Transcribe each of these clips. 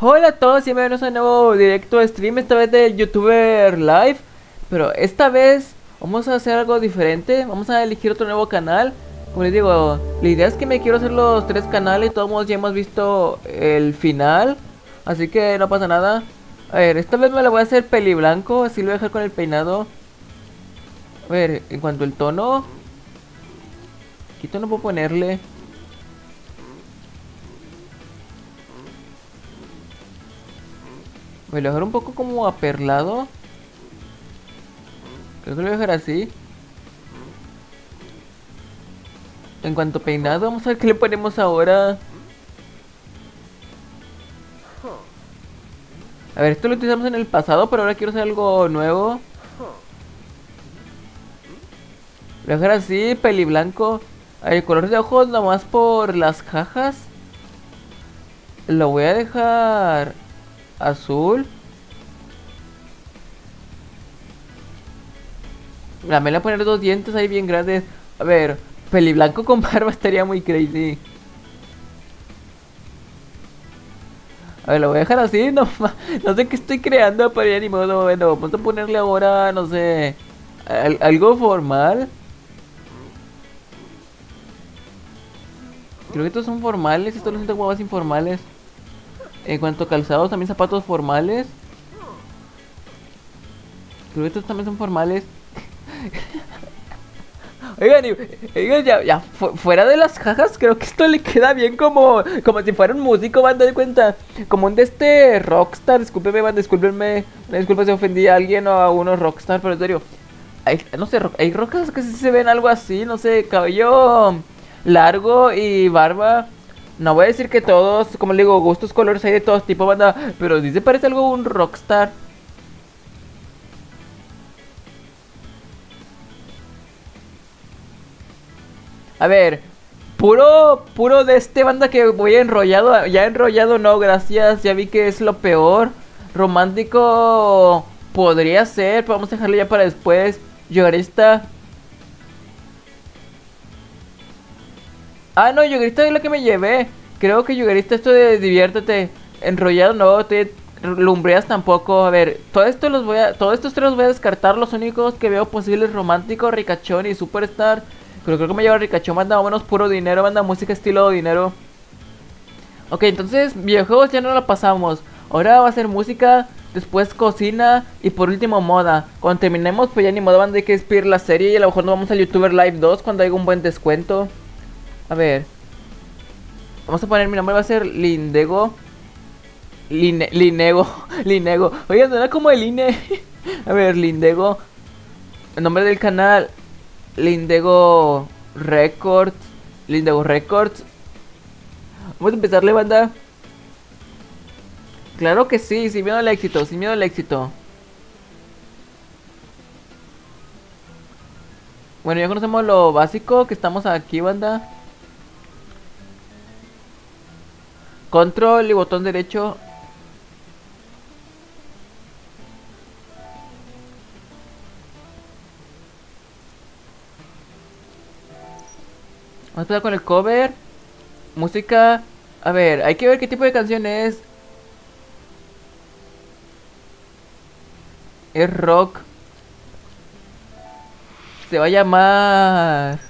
Hola a todos y bienvenidos a un nuevo directo stream, esta vez de YouTuber Live. Pero esta vez vamos a hacer algo diferente, vamos a elegir otro nuevo canal. Como les digo, la idea es que me quiero hacer los tres canales, todos ya hemos visto el final. Así que no pasa nada. A ver, esta vez me lo voy a hacer peli blanco, así lo voy a dejar con el peinado. A ver, en cuanto al tono... ¿Qué tono puedo ponerle? Voy a dejar un poco como aperlado. Creo que lo voy a dejar así. En cuanto a peinado, vamos a ver qué le ponemos ahora. A ver, esto lo utilizamos en el pasado, pero ahora quiero hacer algo nuevo. Voy a dejar así, peli blanco. El color de ojos nomás por las cajas. Lo voy a dejar azul. La me voy a poner dos dientes ahí bien grandes. A ver, peli blanco con barba estaría muy crazy. A ver, lo voy a dejar así, no, no sé qué estoy creando, pero ya ni. Bueno, vamos a ponerle ahora, no sé, algo formal. Creo que estos son formales, estos siento como más informales. En cuanto a calzados, también zapatos formales. Creo estos también son formales. Oigan, oigan, ya, ya, fuera de las cajas, creo que esto le queda bien como, como si fuera un músico, banda de cuenta. Como un de este rockstar, discúlpeme, banda, discúlpenme. Disculpe si ofendí a alguien o a unos rockstar, pero en serio. Hay, no sé, hay rocas que sí se ven algo así, no sé, cabello largo y barba. No voy a decir que todos, como le digo, gustos, colores hay de todos tipos, banda. Pero se parece algo un rockstar. A ver, puro, puro de este banda que voy enrollado. Ya enrollado no, gracias. Ya vi que es lo peor. Romántico podría ser, pero vamos a dejarlo ya para después. Yogarista. Ah, no, yogarista es lo que me llevé. Creo que yogarista esto de diviértete. Enrollado no, te lumbreas tampoco. A ver, todo esto los voy a. Todos estos tres los voy a descartar. Los únicos que veo posibles romántico, ricachón y superstar. Pero creo que me lleva Ricachón, manda menos puro dinero, manda música estilo dinero. Ok, entonces videojuegos ya no la pasamos. Ahora va a ser música, después cocina y por último moda. Cuando terminemos, pues ya ni modo van de que despedir la serie y a lo mejor nos vamos a YouTuber Live 2 cuando haya un buen descuento. A ver. Vamos a poner mi nombre, va a ser Lindego. Linego, Linego. Oigan, era como el INE. a ver, Lindego. El nombre del canal, Lindego Records. Lindego Records. Vamos a empezarle, banda. Claro que sí, sin miedo al éxito, sin miedo al éxito. Bueno, ya conocemos lo básico, que estamos aquí, banda. Control y botón derecho Vamos a empezar con el cover. Música. A ver, hay que ver qué tipo de canción es. Es rock. Se va a llamar...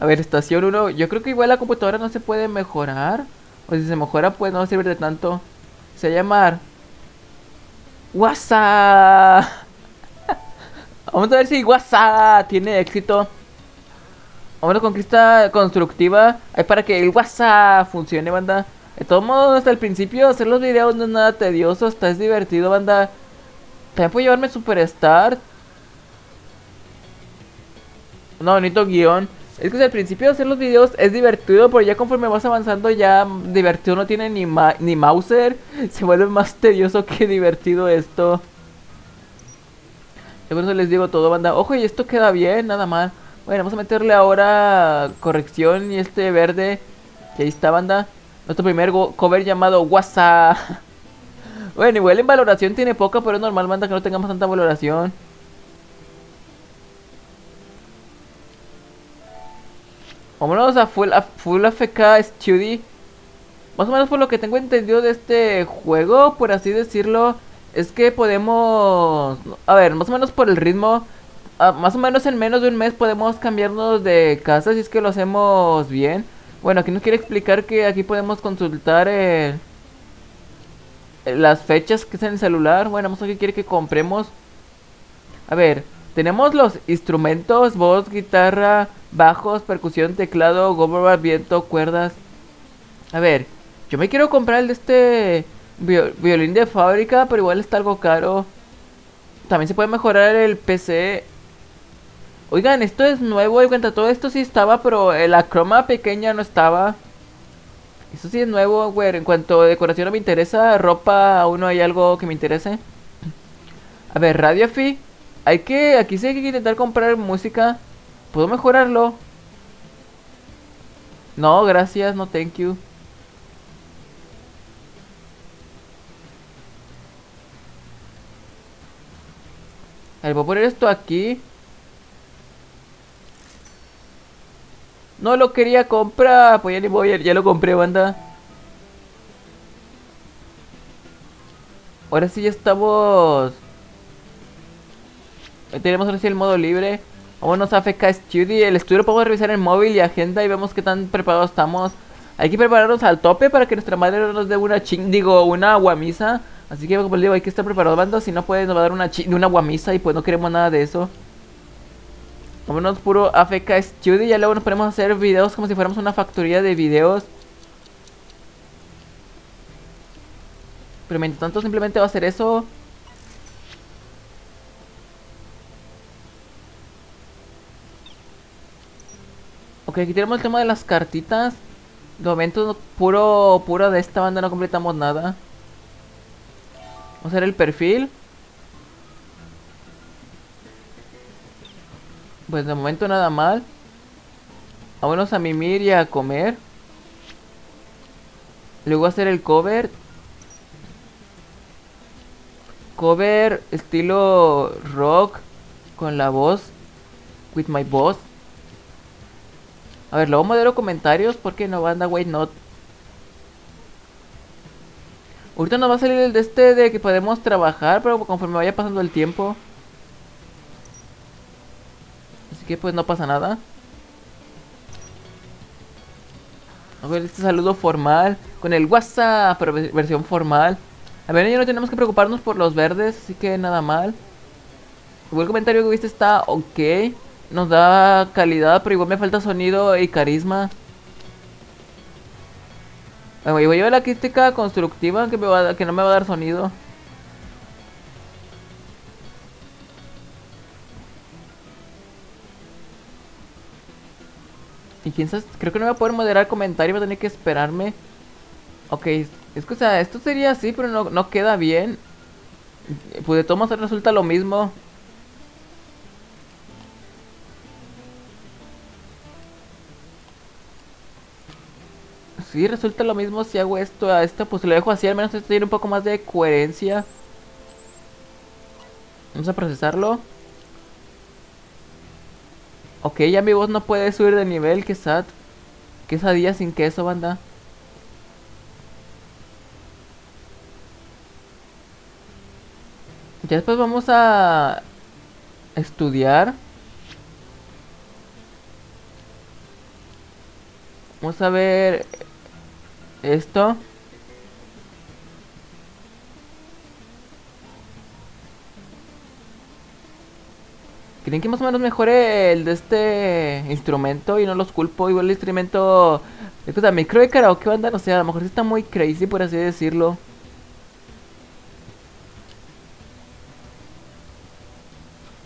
A ver, estación 1. Yo creo que igual la computadora no se puede mejorar. O si se mejora, pues no sirve de tanto. Se va a llamar... WhatsApp. Vamos a ver si WhatsApp tiene éxito. Una conquista constructiva. Hay para que el WhatsApp funcione, banda. De todos modos, hasta el principio hacer los videos no es nada tedioso, hasta es divertido, banda. También puedo llevarme Superstar. No, bonito guion. Es que al principio hacer los videos es divertido, pero ya conforme vas avanzando ya divertido no tiene ni, ni Mauser. Se vuelve más tedioso que divertido esto. Yo por eso les digo todo, banda. Ojo, y esto queda bien, nada más. Bueno, vamos a meterle ahora corrección y este verde. Que ahí está, banda. Nuestro primer cover llamado WhatsApp. bueno, igual en valoración tiene poca, pero es normal, banda, que no tengamos tanta valoración. Vámonos a Full, a full AFK Study. Más o menos por lo que tengo entendido de este juego, por así decirlo, es que podemos... A ver, más o menos por el ritmo, más o menos en menos de un mes podemos cambiarnos de casa si es que lo hacemos bien. Bueno, aquí nos quiere explicar que aquí podemos consultar las fechas que es en el celular. Bueno, vamos a ver qué quiere que compremos. A ver, tenemos los instrumentos, voz, guitarra, bajos, percusión, teclado, goma, viento, cuerdas. A ver, yo me quiero comprar el de este violín de fábrica, pero igual está algo caro. También se puede mejorar el PC. Oigan, esto es nuevo, oigan, todo esto sí estaba, pero la croma pequeña no estaba. Eso sí es nuevo, güey. En cuanto a decoración no me interesa, ropa aún no hay algo que me interese. A ver, Radio Fi. Hay que, aquí sí hay que intentar comprar música. ¿Puedo mejorarlo? No, gracias, no thank you. A ver, voy a poner esto aquí. No lo quería comprar, pues ya ni voy, ya lo compré, banda. Ahora sí ya estamos... Tenemos ahora sí el modo libre. Vámonos a FK Studio. El estudio lo podemos revisar en móvil y agenda y vemos qué tan preparados estamos. Hay que prepararnos al tope para que nuestra madre no nos dé una ching, digo, una guamisa. Así que, como les digo, hay que estar preparados, banda. Si no, puede nos va a dar una ching, una guamisa y pues no queremos nada de eso. Vámonos puro AFK Studio y ya luego nos ponemos hacer videos como si fuéramos una factoría de videos. Pero mientras tanto simplemente va a hacer eso. Ok, aquí tenemos el tema de las cartitas. De momento, puro, puro de esta banda no completamos nada. Vamos a hacer el perfil. Pues de momento nada mal. Vámonos a mimir y a comer. Luego hacer el cover. Cover estilo rock con la voz. With my boss. A ver, luego modelo comentarios porque no banda wait not. Ahorita nos va a salir el de este de que podemos trabajar, pero conforme vaya pasando el tiempo. Así que pues no pasa nada. A ver, este saludo formal con el WhatsApp, pero versión formal. A ver, ya no tenemos que preocuparnos por los verdes, así que nada mal. Igual el comentario que viste está ok. Nos da calidad, pero igual me falta sonido y carisma. Bueno, voy a llevar la crítica constructiva que, me va que no me va a dar sonido. Y quién sabe, creo que no voy a poder moderar comentarios, voy a tener que esperarme. Ok, es que o sea, esto sería así, pero no, no queda bien. Pues de todos modos resulta lo mismo. Sí, resulta lo mismo si hago esto a esto, pues lo dejo así, al menos esto tiene un poco más de coherencia. Vamos a procesarlo. Ok, ya mi voz no puede subir de nivel, que sad. Quesadilla sin queso, banda. Ya después vamos a estudiar. Vamos a ver esto. ¿Creen que más o menos mejore el de este instrumento? Y no los culpo. Igual el instrumento. Esto también creo de karaoke banda, no sé, a lo mejor está muy crazy por así decirlo.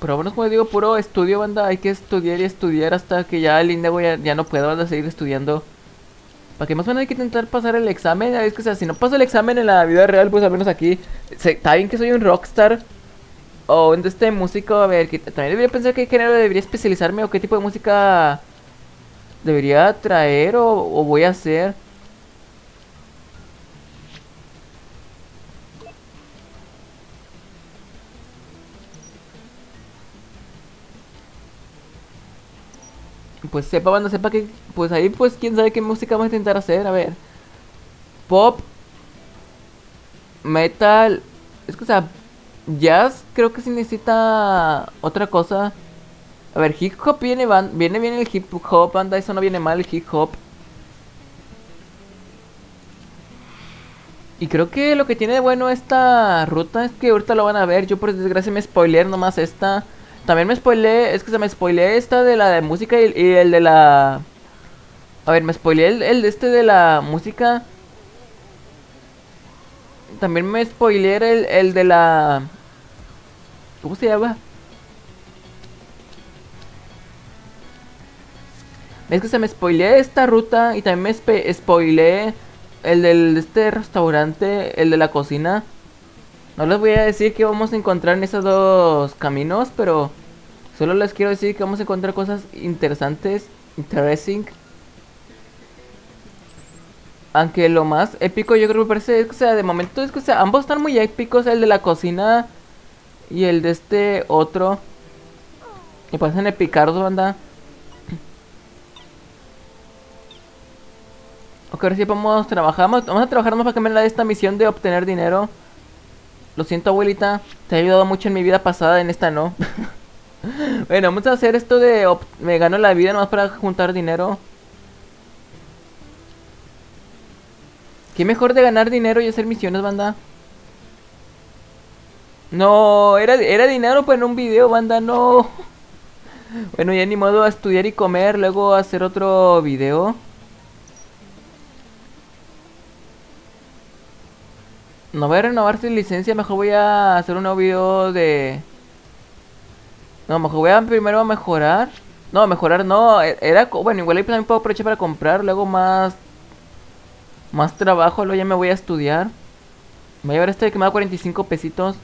Pero bueno, como digo, puro estudio, banda. Hay que estudiar y estudiar hasta que ya el Indigo ya, ya no pueda, seguir estudiando. Para que más o menos hay que intentar pasar el examen. Que, sea, si no paso el examen en la vida real, pues al menos aquí. Está bien que soy un rockstar. O en este músico, a ver, que también debería pensar qué género debería especializarme o qué tipo de música debería traer o voy a hacer. Pues sepa, banda, sepa que, pues ahí, pues quién sabe qué música vamos a intentar hacer, a ver. pop, metal, es que o sea, jazz creo que sí necesita otra cosa. A ver, hip hop viene, viene bien el hip hop, banda, eso no viene mal el hip hop. Y creo que lo que tiene de bueno esta ruta es que ahorita lo van a ver. Yo por desgracia me spoileé nomás esta. También me spoileé, es que se me spoileé esta de la de música y, el de la... A ver, me spoileé el, el, de este de la música. También me spoileé el, el de la... ¿Cómo se llama? Es que se me spoileé esta ruta y también me spoileé el del este restaurante, el de la cocina. No les voy a decir que vamos a encontrar en esos dos caminos, pero solo les quiero decir que vamos a encontrar cosas interesantes, interesting. Aunque lo más épico yo creo que parece es que sea, de momento es que sea, ambos están muy épicos, el de la cocina y el de este otro. Me parecen epicardos, banda. Ok, ahora sí vamos a trabajar. Vamos a trabajar más para cambiar de esta misión de obtener dinero. Lo siento, abuelita. Te ha ayudado mucho en mi vida pasada, en esta no. bueno, vamos a hacer esto de... Me gano la vida nomás para juntar dinero. ¿Qué mejor de ganar dinero y hacer misiones, banda? No, era, era dinero pues en un video, banda, no. Bueno, ya ni modo a estudiar y comer, luego hacer otro video. No voy a renovar sin licencia, mejor voy a hacer un nuevo video de... No, mejor voy a primero a mejorar. No, mejorar no, e, era... Bueno, igual ahí también puedo aprovechar para comprar, luego más... Más trabajo, luego ya me voy a estudiar. Me voy a llevar este que me da 45 pesitos.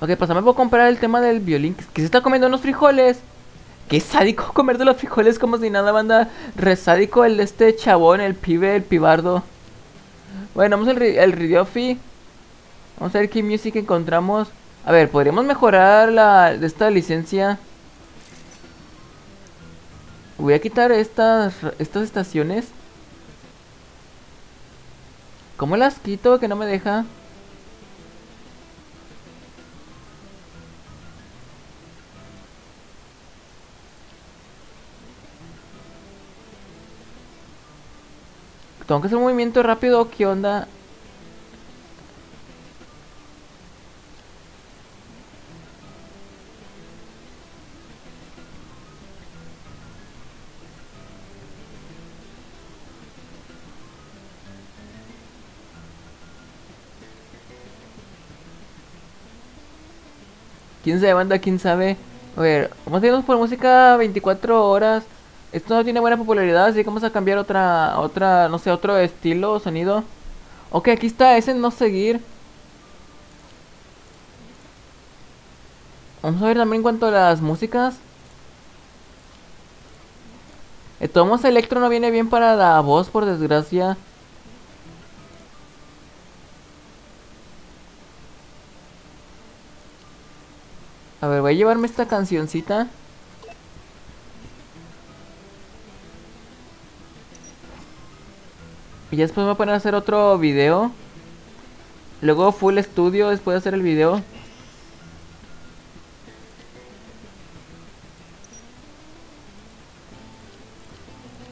Ok, pues puedo comprar el tema del violín. Que se está comiendo unos frijoles. Qué sádico comer de los frijoles como si nada, banda. Resádico el este chabón, el pibe, el pibardo. Bueno, vamos al el Ridiofi. Vamos a ver qué music encontramos. A ver, podríamos mejorar la esta licencia. Voy a quitar estas estas estaciones. ¿Cómo las quito? Que no me deja. Tengo que hacer un movimiento rápido, ¿qué onda? ¿Quién sabe banda? ¿Quién sabe? A ver, vamos a irnos por música 24 horas. Esto no tiene buena popularidad, así que vamos a cambiar otra, otra, no sé, otro estilo, sonido. Ok, aquí está, ese no seguir. Vamos a ver también en cuanto a las músicas. Tomos Electro no viene bien para la voz, por desgracia. A ver, voy a llevarme esta cancioncita. Y después me voy a poner a hacer otro video. Luego full estudio después de hacer el video.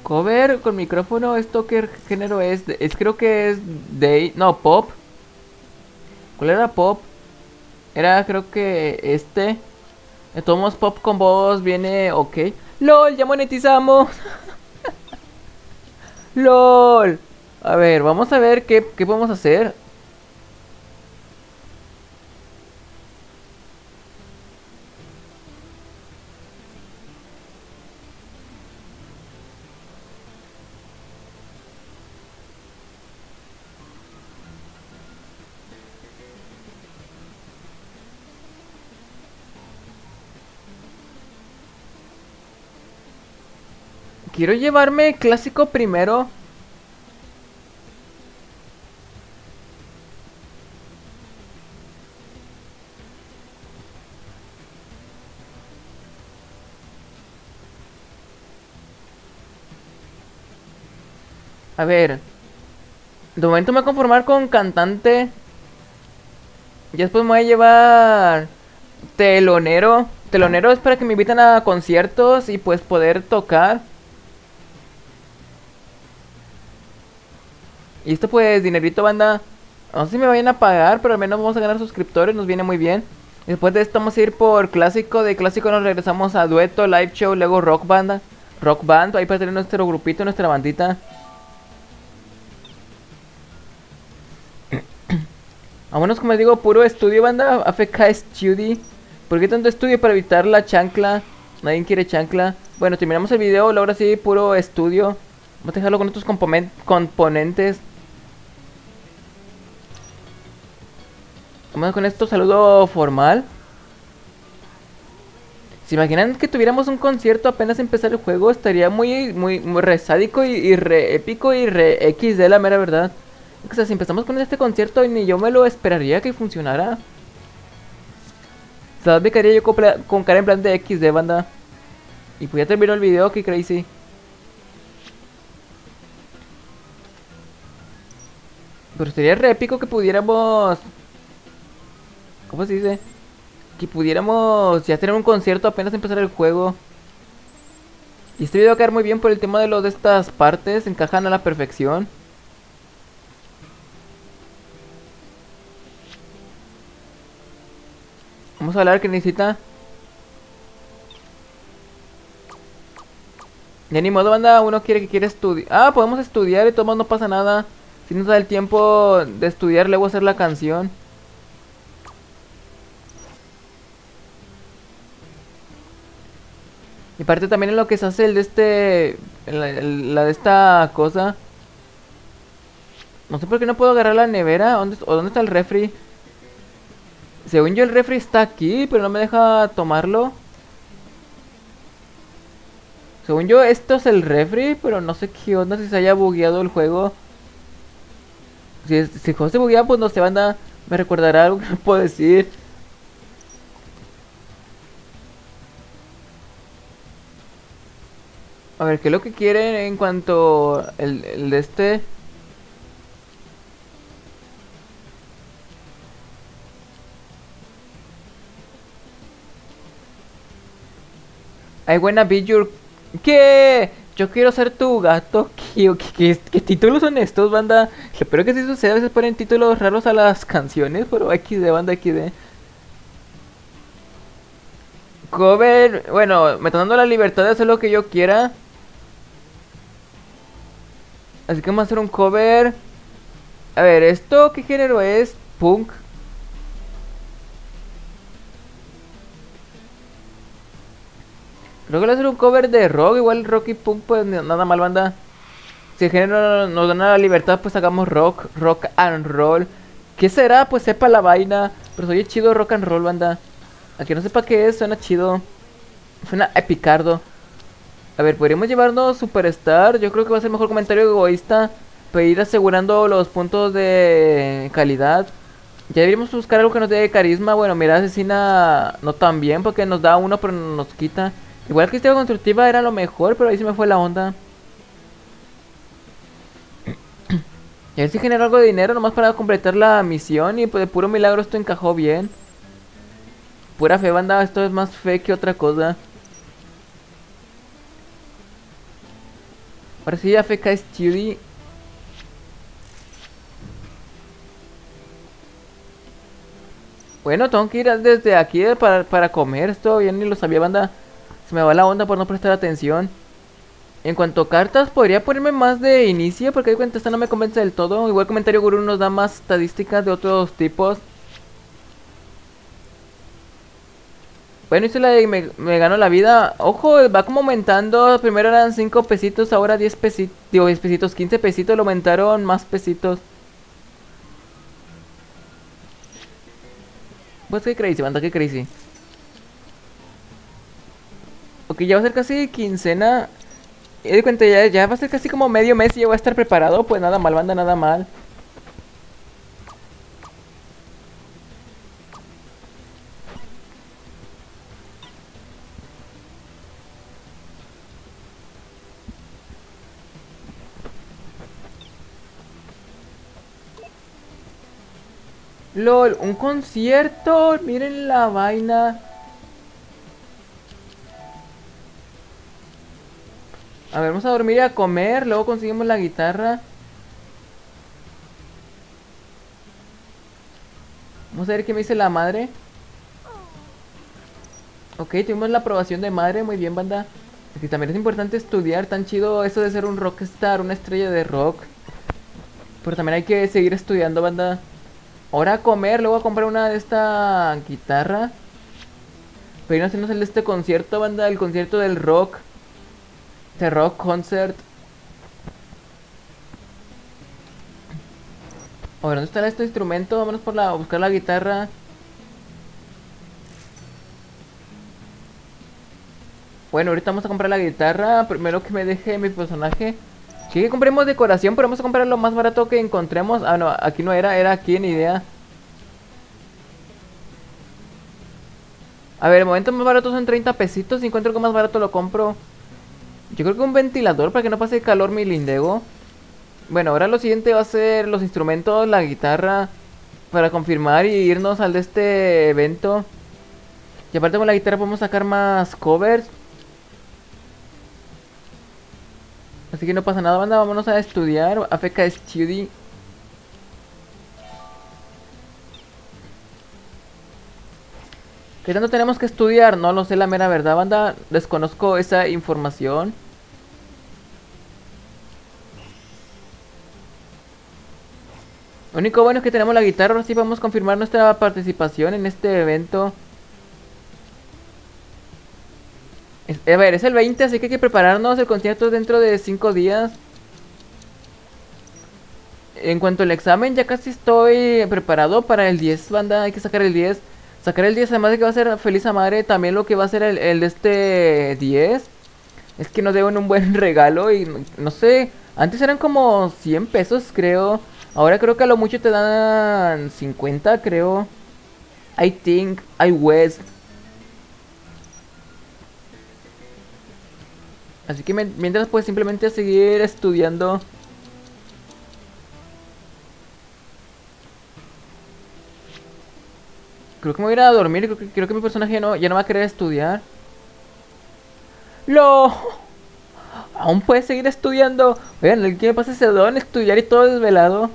Cover con micrófono, ¿esto qué género es? Es creo que es de... No, pop. ¿Cuál era pop? Era creo que este. Tomos pop con voz, viene ok. LOL, ya monetizamos. LOL. A ver, vamos a ver qué, qué podemos hacer. Quiero llevarme clásico primero. A ver. De momento me voy a conformar con cantante. Y después me voy a llevar telonero. Telonero es para que me inviten a conciertos y pues poder tocar. Y esto pues, dinerito banda. No sé si me vayan a pagar, pero al menos vamos a ganar suscriptores, nos viene muy bien. Después de esto vamos a ir por clásico, de clásico nos regresamos a dueto, live show, luego rock banda. Rock band, ahí para tener nuestro grupito, nuestra bandita. Vámonos, como les digo, puro estudio, banda. AFK Study. ¿Por qué tanto estudio? Para evitar la chancla. Nadie quiere chancla. Bueno, terminamos el video. Ahora sí, puro estudio. Vamos a dejarlo con estos componentes. Vamos con esto, saludo formal. ¿Se imaginan que tuviéramos un concierto apenas empezar el juego? Estaría muy, muy, muy re sádico y, re épico y re X de la mera verdad. O sea, si empezamos con este concierto, ni yo me lo esperaría que funcionara. Sea, me quedaría yo con, cara en plan de X de banda. Y pues ya terminó el video, que crazy. Pero sería re épico que pudiéramos... ¿Cómo se dice? Que pudiéramos ya tener un concierto apenas empezar el juego. Y este video va a quedar muy bien por el tema de lo de estas partes. Encajan a la perfección. Vamos a hablar que necesita. Ya ni modo, banda. Uno quiere que quiere estudiar. Ah, podemos estudiar y todo no pasa nada. Si nos da el tiempo de estudiar, luego hacer la canción. Y parte también en lo que se hace el de este. La, de esta cosa. No sé por qué no puedo agarrar la nevera. ¿Dónde, ¿O dónde está el refri? Según yo el refri está aquí, pero no me deja tomarlo. Según yo esto es el refri, pero no sé qué onda si se haya bugueado el juego. Si, si el juego se buguea, pues no se van a... Me recordará algo que no puedo decir. A ver, ¿qué es lo que quieren en cuanto el, el de este? I wanna be your... ¿Qué? Yo quiero ser tu gato. ¿Qué, qué, títulos son estos, banda? Espero que si suceda, a veces ponen títulos raros a las canciones, pero XD, banda XD. Cover, bueno, me está dando la libertad de hacer lo que yo quiera. Así que vamos a hacer un cover. A ver, ¿esto qué género es? Punk. Creo que a hacer un cover de rock, igual rock y punk, pues nada mal banda. Si el género nos da la libertad, pues hagamos rock, rock and roll. ¿Qué será? Pues sepa la vaina. Pero soy chido rock and roll, banda. A que no sepa qué es, suena chido. Suena epicardo. A ver, podríamos llevarnos Superstar. Yo creo que va a ser mejor comentario egoísta. Para ir asegurando los puntos de calidad. Ya deberíamos buscar algo que nos dé carisma. Bueno, mira, asesina no tan bien porque nos da uno pero nos quita. Igual que esta constructiva era lo mejor, pero ahí se me fue la onda. Y a ver si genero algo de dinero nomás para completar la misión. Y pues de puro milagro esto encajó bien. Pura fe, banda. Esto es más fe que otra cosa. Ahora sí, AFK Study. Bueno, tengo que ir desde aquí para, para comer. Esto ya ni lo sabía, banda. Se me va la onda por no prestar atención. En cuanto a cartas, podría ponerme más de inicio porque de cuenta esta no me convence del todo. Igual comentario gurú nos da más estadísticas de otros tipos. Bueno, hice la de me, me ganó la vida. Ojo, va como aumentando. Primero eran 5 pesitos, ahora 10 pesitos. Digo, 10 pesitos, 15 pesitos. Lo aumentaron más pesitos. Pues qué crazy, banda, qué crazy. Ok, ya va a ser casi quincena. Y de cuenta, ya, ya va a ser casi como medio mes y ya voy a estar preparado. Pues nada mal, banda, nada mal. LOL, un concierto. Miren la vaina. A ver, vamos a dormir y a comer. Luego conseguimos la guitarra. Vamos a ver qué me dice la madre. Ok, tuvimos la aprobación de madre. Muy bien, banda. Aquí también es importante estudiar. Tan chido eso de ser un rockstar, una estrella de rock. Pero también hay que seguir estudiando, banda. Ahora a comer, luego a comprar una de esta guitarra. Pero no hacernos el de este concierto, banda, el concierto del rock. The Rock Concert. A ver, ¿dónde está este instrumento? Vámonos por la, buscar la guitarra. Bueno, ahorita vamos a comprar la guitarra. Primero que me deje mi personaje. Sí que compremos decoración, pero vamos a comprar lo más barato que encontremos. Ah, no, aquí no era, era aquí, ni idea. A ver, el momento más barato son 30 pesitos. Si encuentro algo más barato lo compro. Yo creo que un ventilador para que no pase calor mi lindego. Bueno, ahora lo siguiente va a ser los instrumentos, la guitarra. Para confirmar y irnos al de este evento. Y aparte con la guitarra podemos sacar más covers. Así que no pasa nada, banda. Vámonos a estudiar. AFK Study. ¿Qué tanto tenemos que estudiar? No lo sé la mera verdad, banda. Desconozco esa información. Lo único bueno es que tenemos la guitarra, ahora sí vamos a confirmar nuestra participación en este evento. a ver, es el 20, así que hay que prepararnos. El concierto dentro de 5 días. En cuanto al examen, ya casi estoy preparado para el 10, banda. Hay que sacar el 10. Sacar el 10, además de que va a ser feliz a madre, también lo que va a ser el, el de este 10. Es que nos deben un buen regalo y no sé. Antes eran como 100 pesos, creo. Ahora creo que a lo mucho te dan 50, creo. I think, I was. Así que mientras pues simplemente seguir estudiando. Creo que me voy a ir a dormir. Creo que, creo que mi personaje no, ya no va a querer estudiar. ¡Lo! Aún puede seguir estudiando. Vean, ¿qué me pasa ese don? Estudiar y todo desvelado.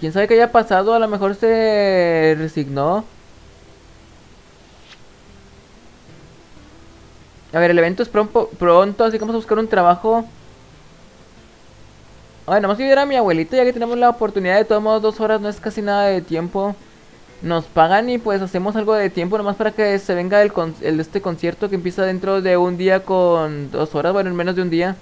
¿Quién sabe qué haya pasado? A lo mejor se resignó. A ver, el evento es pronto, así que vamos a buscar un trabajo. A ver, nomás a mi abuelito ya que tenemos la oportunidad de todos dos horas, no es casi nada de tiempo. Nos pagan y pues hacemos algo de tiempo nomás para que se venga el, el este concierto que empieza dentro de un día con dos horas, bueno, en menos de un día.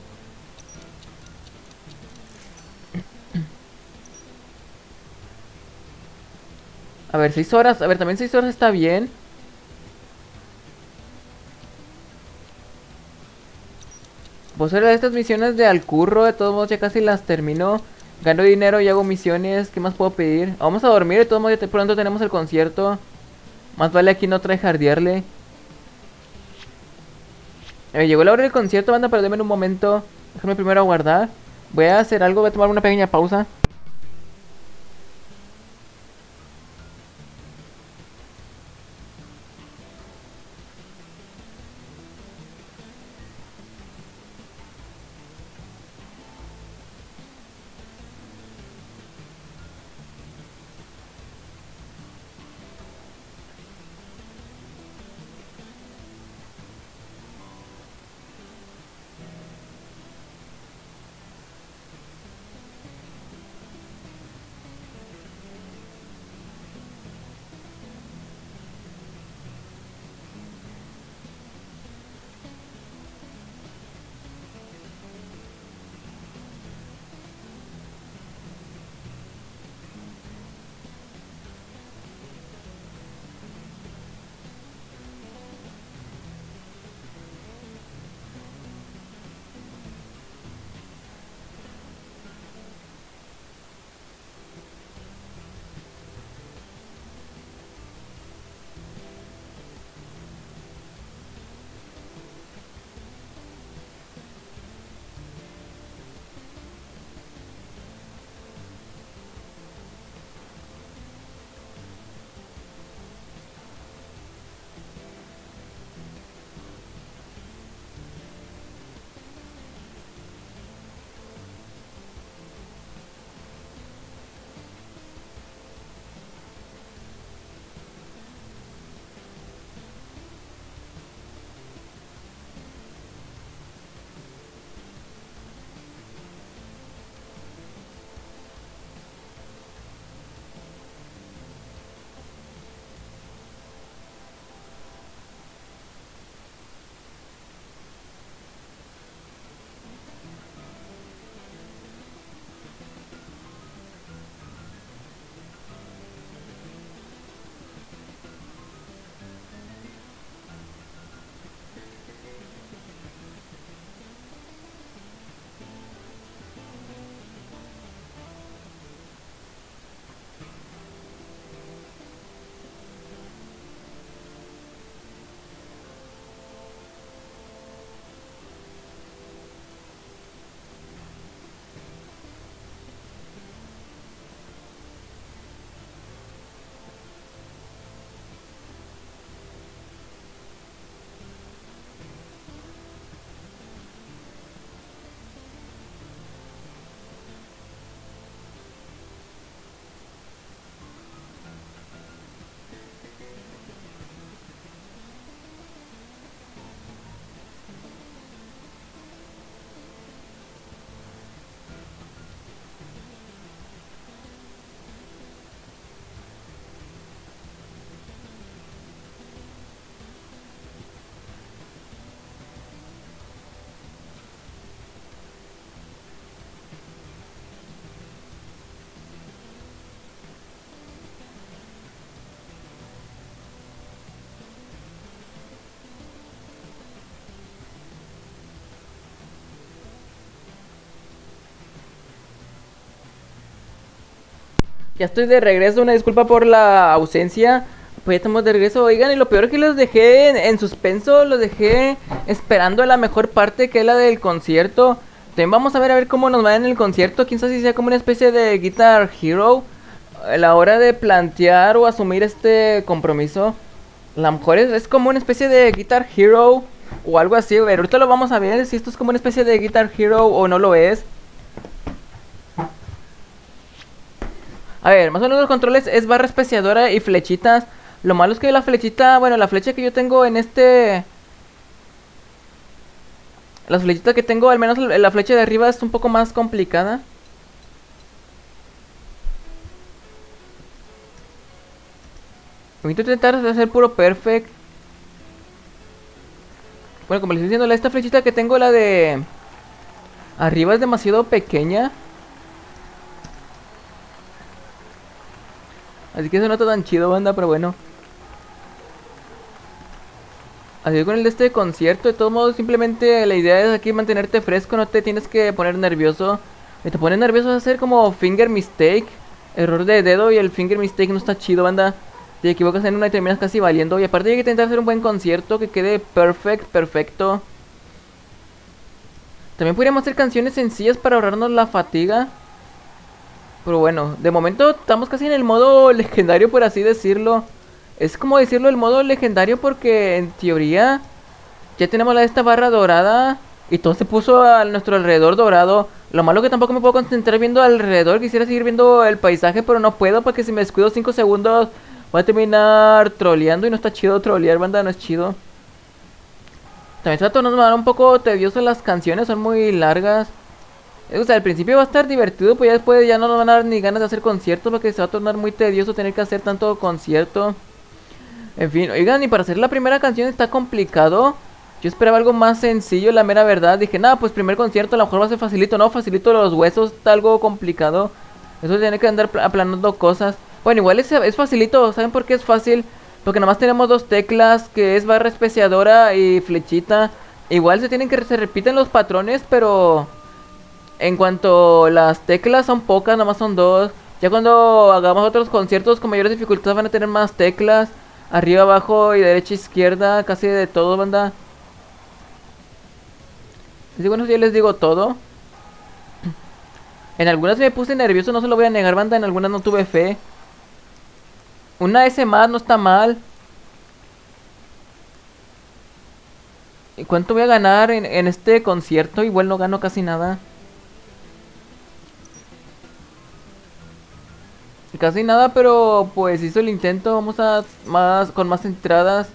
A ver, 6 horas. A ver, también 6 horas está bien. Pues de estas misiones de Alcurro, de todos modos ya casi las termino. Gano dinero y hago misiones. ¿Qué más puedo pedir? Vamos a dormir, de todos modos ya pronto tenemos el concierto. Más vale aquí no trae jardearle. Me llegó la hora del concierto, banda, pero denme un momento. Déjame primero aguardar. Voy a hacer algo, voy a tomar una pequeña pausa. Ya estoy de regreso, una disculpa por la ausencia. Pues ya estamos de regreso, oigan, y lo peor es que los dejé en, suspenso, los dejé esperando la mejor parte que es la del concierto. También vamos a ver a ver cómo nos va en el concierto, quién sabe si sea como una especie de Guitar Hero. A la hora de plantear o asumir este compromiso. A lo mejor es, como una especie de Guitar Hero o algo así. A ver, ahorita lo vamos a ver si esto es como una especie de Guitar Hero o no lo es. A ver, más o menos los controles es barra especiadora y flechitas. Lo malo es que la flechita, bueno, la flecha que yo tengo en este... Las flechitas que tengo, al menos la flecha de arriba es un poco más complicada. Voy a intentar hacer puro perfect. Bueno, como les estoy diciendo, esta flechita que tengo, la de... Arriba es demasiado pequeña. Así que eso no está tan chido, banda, pero bueno. Así que con el de este concierto, de todos modos, simplemente la idea es aquí mantenerte fresco, no te tienes que poner nervioso. Si te pones nervioso hacer como finger mistake, error de dedo y el finger mistake no está chido, banda. Te equivocas en una y terminas casi valiendo. Y aparte hay que intentar hacer un buen concierto que quede perfect, perfecto. También podríamos hacer canciones sencillas para ahorrarnos la fatiga. Pero bueno, de momento estamos casi en el modo legendario, por así decirlo. Es como decirlo el modo legendario porque en teoría ya tenemos la esta barra dorada y todo se puso a nuestro alrededor dorado. Lo malo que tampoco me puedo concentrar viendo alrededor. Quisiera seguir viendo el paisaje, pero no puedo porque si me descuido 5 segundos voy a terminar troleando y no está chido trolear, banda, no es chido. También se va a un poco tedioso las canciones, son muy largas. O sea, al principio va a estar divertido, pues ya después ya no nos van a dar ni ganas de hacer conciertos porque se va a tornar muy tedioso tener que hacer tanto concierto. En fin, oigan, y para hacer la primera canción está complicado. Yo esperaba algo más sencillo, la mera verdad. Dije, nada, pues primer concierto a lo mejor va a ser facilito. No, facilito los huesos, está algo complicado. Eso tiene que andar aplanando cosas. Bueno, igual es, es facilito, ¿saben por qué es fácil? Porque nada más tenemos dos teclas, que es barra especiadora y flechita. Igual se tienen que se repiten los patrones, pero en cuanto las teclas son pocas, nada más son dos. Ya cuando hagamos otros conciertos con mayores dificultades van a tener más teclas. Arriba, abajo y derecha, izquierda, casi de todo, banda. Así bueno, ya les digo todo. En algunas me puse nervioso, no se lo voy a negar, banda. En algunas no tuve fe. Una S más no está mal. ¿Y cuánto voy a ganar en, en este concierto? Igual no gano casi nada. Casi nada, pero pues hizo el intento. Vamos a más con más entradas.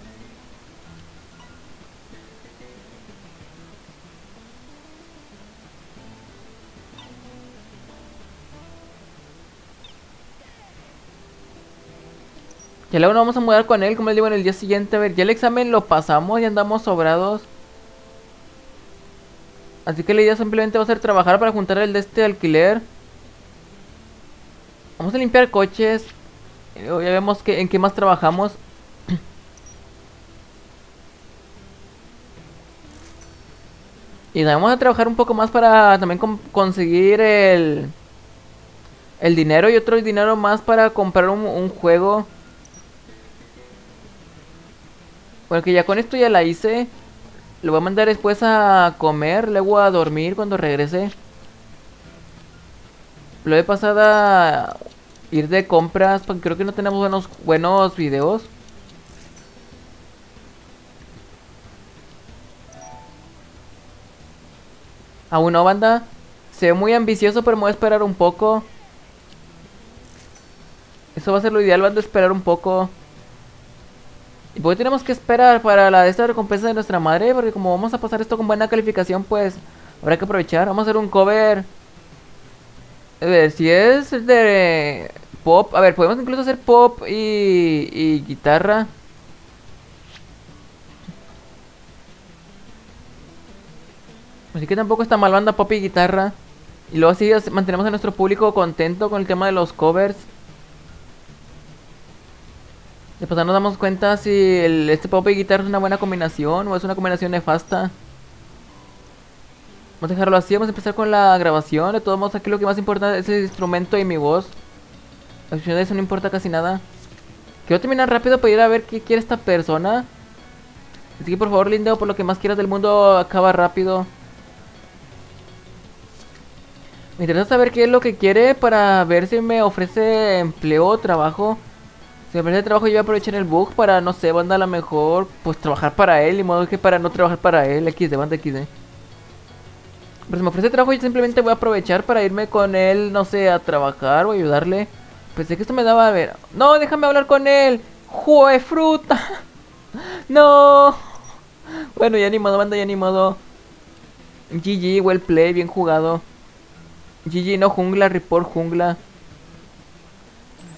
Ya luego nos vamos a mudar con él, como les digo, en el día siguiente. A ver, ya el examen lo pasamos y andamos sobrados. Así que la idea simplemente va a ser trabajar para juntar el de este alquiler. Vamos a limpiar coches. Eh, ya vemos que, en qué más trabajamos. Y vamos a trabajar un poco más para también conseguir el, el dinero y otro dinero más para comprar un, juego. Bueno, que ya con esto ya la hice. Lo voy a mandar después a comer, luego a dormir cuando regrese. Lo he pasada ir de compras, porque creo que no tenemos buenos, buenos videos. Aún no, banda. Se ve muy ambicioso, pero me voy a esperar un poco. Eso va a ser lo ideal, banda, esperar un poco. Y pues tenemos que esperar para la esta recompensa de nuestra madre, porque como vamos a pasar esto con buena calificación, pues habrá que aprovechar. Vamos a hacer un cover. A ver, si es de Pop, a ver, podemos incluso hacer pop y, guitarra. Así que tampoco está mal banda pop y guitarra. Y luego así mantenemos a nuestro público contento con el tema de los covers. Después nos damos cuenta si este pop y guitarra es una buena combinación o es una combinación nefasta. Vamos a dejarlo así, vamos a empezar con la grabación. De todos modos, aquí lo que más importa es el instrumento y mi voz. De eso no importa casi nada. Quiero terminar rápido para ir a ver qué quiere esta persona. Así que por favor, Lindeo, por lo que más quieras del mundo, acaba rápido. Me interesa saber qué es lo que quiere para ver si me ofrece empleo o trabajo. Si me ofrece trabajo yo voy a aprovechar el bug para, no sé, banda a lo mejor, pues trabajar para él. Y modo que para no trabajar para él, XD, banda XD. Pero si me ofrece trabajo yo simplemente voy a aprovechar para irme con él, no sé, a trabajar o ayudarle. Pensé que esto me daba a ver. No, déjame hablar con él. Jue fruta. no. Bueno, ya ni modo, banda, ya ni modo. GG, well play, bien jugado. GG, no jungla, report jungla.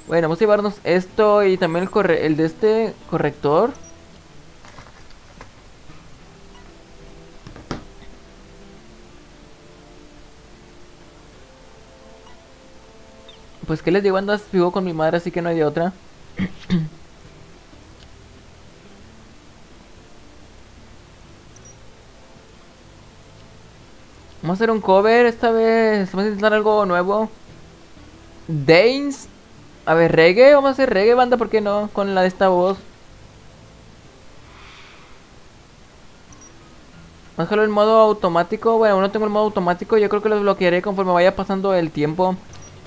Bueno, vamos a llevarnos esto y también el, el de este corrector. Pues que les digo, andas vivo con mi madre, así que no hay de otra. Vamos a hacer un cover esta vez. Vamos a intentar algo nuevo. Danes. A ver, reggae. Vamos a hacer reggae, banda, ¿por qué no? Con la de esta voz. Dejarlo en modo automático. Bueno, no tengo el modo automático. Yo creo que lo bloquearé conforme vaya pasando el tiempo.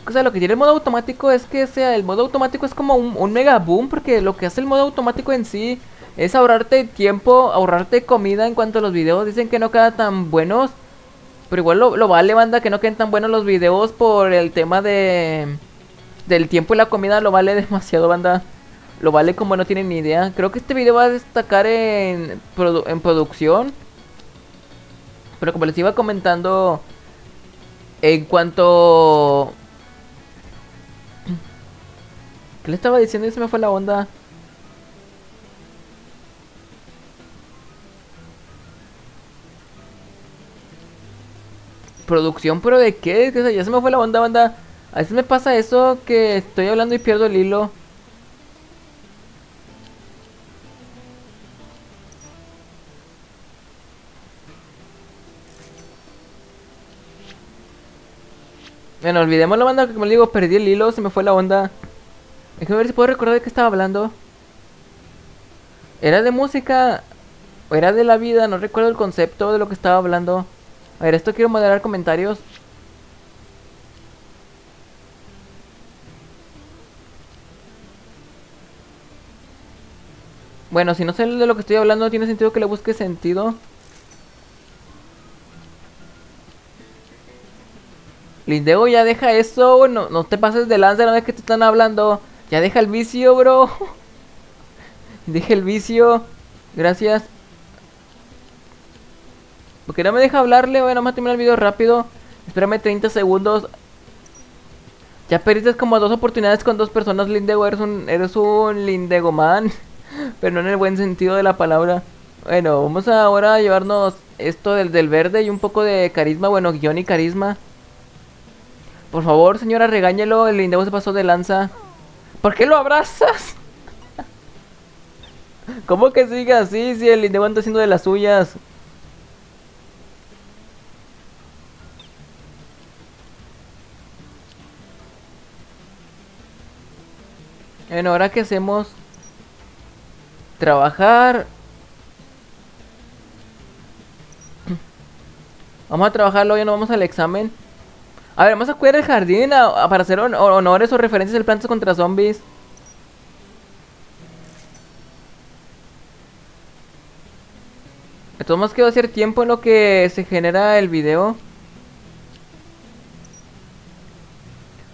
O sea, lo que tiene el modo automático es que sea el modo automático es como un, mega boom porque lo que hace el modo automático en sí es ahorrarte tiempo, ahorrarte comida en cuanto a los videos. Dicen que no quedan tan buenos, pero igual lo, vale, banda, que no queden tan buenos los videos por el tema de del tiempo y la comida. Lo vale demasiado, banda. Lo vale como no tienen ni idea. Creo que este video va a destacar en, en producción. Pero como les iba comentando, en cuanto ¿Qué le estaba diciendo y se me fue la onda? ¿Producción? ¿Pero de qué? Ya se me fue la onda, banda. A veces me pasa eso que estoy hablando y pierdo el hilo. Bueno, olvidemos la banda que como le digo, perdí el hilo, se me fue la onda. Déjame ver si puedo recordar de qué estaba hablando. ¿Era de música? ¿O era de la vida? No recuerdo el concepto de lo que estaba hablando. A ver, esto quiero moderar comentarios. Bueno, si no sé de lo que estoy hablando, tiene sentido que le busque sentido. Lindego, ya deja eso. No, no te pases de lanza, no es que te están hablando. Ya deja el vicio, bro. deja el vicio. Gracias. Porque no me deja hablarle. Bueno, vamos a terminar el video rápido. Espérame 30 segundos. Ya perdiste como dos oportunidades con dos personas, Lindego. Eres un, eres un Lindego man. Pero no en el buen sentido de la palabra. Bueno, vamos ahora a llevarnos esto del, del verde y un poco de carisma. Bueno, guion y carisma. Por favor, señora, regáñelo. El Lindego se pasó de lanza. ¿Por qué lo abrazas? ¿Cómo que sigue así si el Indego está haciendo de las suyas? Bueno, ahora que hacemos trabajar. Vamos a trabajarlo, ya no vamos al examen. A ver, vamos a cuidar el jardín para hacer honores o referencias del plantas contra zombies. De todos modos quedó hacer tiempo en lo que se genera el video.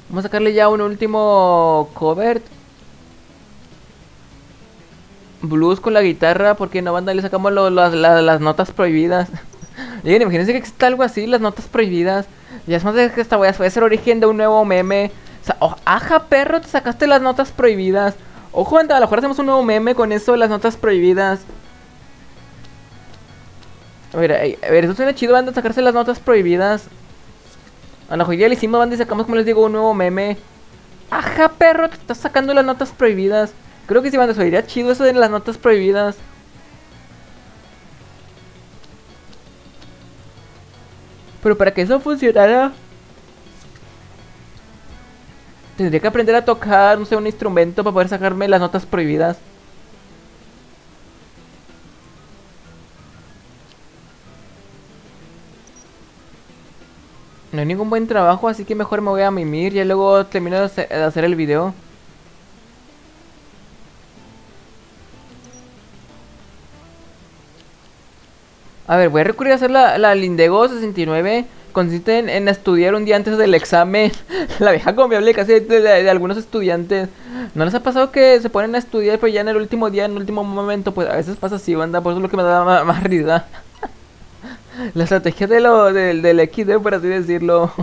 Vamos a sacarle ya un último cover. Blues con la guitarra, porque en la banda le sacamos las notas prohibidas. Miren, imagínense que exista algo así, las notas prohibidas. Ya es más de que esta voy a ser origen de un nuevo meme. O sea, aja perro, te sacaste las notas prohibidas. Ojo, a lo mejor hacemos un nuevo meme con eso, las notas prohibidas. A ver, a ver, eso suena chido, banda, sacarse las notas prohibidas. A ya le hicimos, banda, y sacamos, como les digo, un nuevo meme. Aja, perro, te estás sacando las notas prohibidas. Creo que sí, banda, se chido eso de las notas prohibidas. Pero para que eso funcionara Tendría que aprender a tocar, no sé, un instrumento para poder sacarme las notas prohibidas. No hay ningún buen trabajo, así que mejor me voy a mimir. Y luego termino de hacer el video. A ver, voy a recurrir a hacer la, la Lindego 69. Consiste en, estudiar un día antes del examen. la vieja confiable casi de, algunos estudiantes. ¿No les ha pasado que se ponen a estudiar, pero ya en el último día, en el último momento? Pues a veces pasa así, banda. Por eso es lo que me da más, más risa. la estrategia de lo, del, del XD, por así decirlo.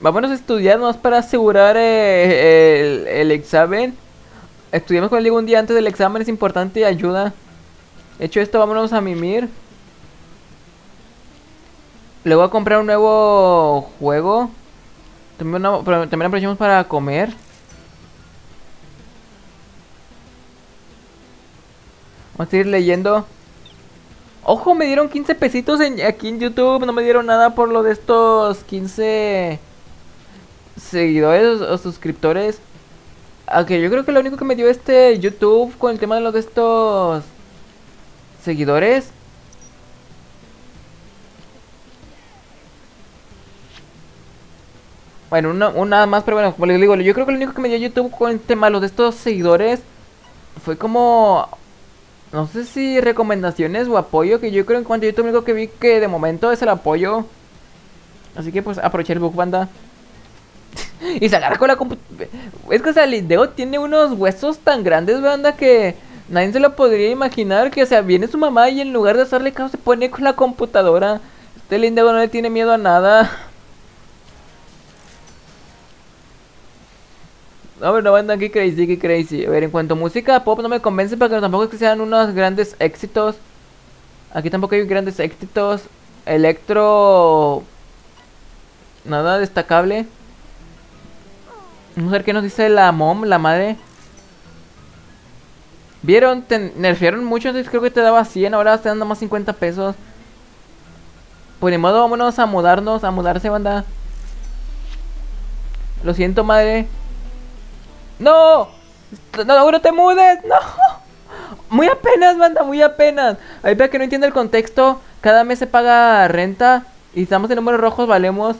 Vámonos a estudiarnos para asegurar eh, el, el examen. Estudiamos con el un día antes del examen, es importante y ayuda. Hecho esto, vámonos a mimir. Luego a comprar un nuevo juego. También, aprovechamos para comer. Vamos a seguir leyendo. Ojo, me dieron 15 pesitos aquí en YouTube. No me dieron nada por lo de estos 15 seguidores o suscriptores. Aunque yo creo que lo único que me dio este YouTube con el tema de los de estos seguidores. Bueno, una, más, pero bueno, como les digo, yo creo que lo único que me dio YouTube con el tema de los de estos seguidores fue como no sé si recomendaciones o apoyo, que yo creo en cuanto a YouTube lo único que vi que de momento es el apoyo. Así que pues aprovechar el book banda. y se agarra con la computadora. Es que, o sea, Lindeo tiene unos huesos tan grandes, banda, que nadie se lo podría imaginar. Que, o sea, viene su mamá y en lugar de hacerle caso se pone con la computadora. Este Lindeo no le tiene miedo a nada. No, pero no banda, que crazy, que crazy. A ver, en cuanto a música pop no me convence porque tampoco es que sean unos grandes éxitos. Aquí tampoco hay grandes éxitos. Electro... Nada destacable. Vamos a ver qué nos dice la mom, la madre. ¿Vieron? Te nerfearon mucho, entonces creo que te daba 100, ahora está dando más 50 pesos. Pues ni modo, vámonos a mudarnos, a mudarse, banda. Lo siento, madre. ¡No! ¡No, no te mudes! ¡No! Muy apenas, banda, muy apenas. Ahí para que no entienda el contexto, cada mes se paga renta y estamos en números rojos, valemos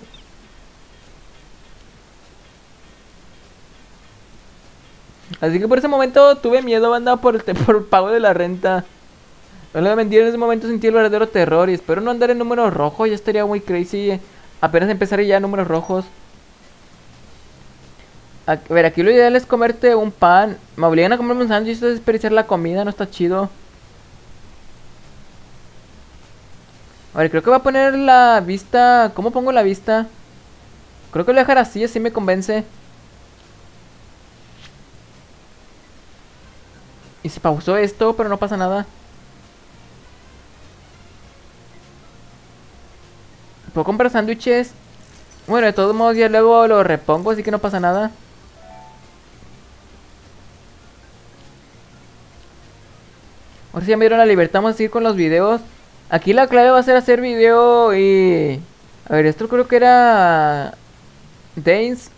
Así que por ese momento tuve miedo, banda, por el, por pago de la renta. No le mentir, en ese momento sentí el verdadero terror y espero no andar en números rojos, ya estaría muy crazy. Apenas empezaré ya números rojos. A ver, aquí lo ideal es comerte un pan. Me obligan a comerme un sándwich, esto es desperdiciar la comida, no está chido. A ver, creo que va a poner la vista... ¿Cómo pongo la vista? Creo que lo voy a dejar así, así me convence. Y se pausó esto, pero no pasa nada. ¿Puedo comprar sándwiches? Bueno, de todos modos ya luego lo repongo, así que no pasa nada. Ahora sí ya me dieron la libertad, vamos a seguir con los videos. Aquí la clave va a ser hacer video y... A ver, esto creo que era... Danes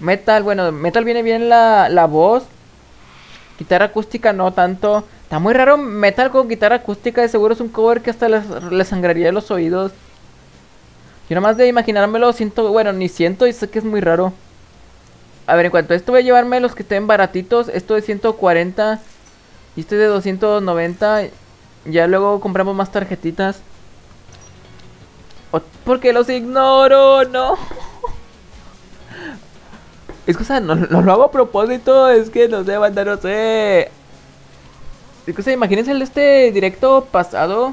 Metal, bueno, metal viene bien la, la voz. Guitarra acústica no tanto. Está muy raro metal con guitarra acústica. De seguro es un cover que hasta le sangraría los oídos. Yo nomás de imaginármelo siento, bueno, ni siento y sé que es muy raro. A ver, en cuanto a esto voy a llevarme los que estén baratitos. Esto de 140 y este de 290. Ya luego compramos más tarjetitas. porque los ignoro, no. Es sea, no, lo hago a propósito, es que no sé, banda, no sé. Es sea, imagínense el este directo pasado.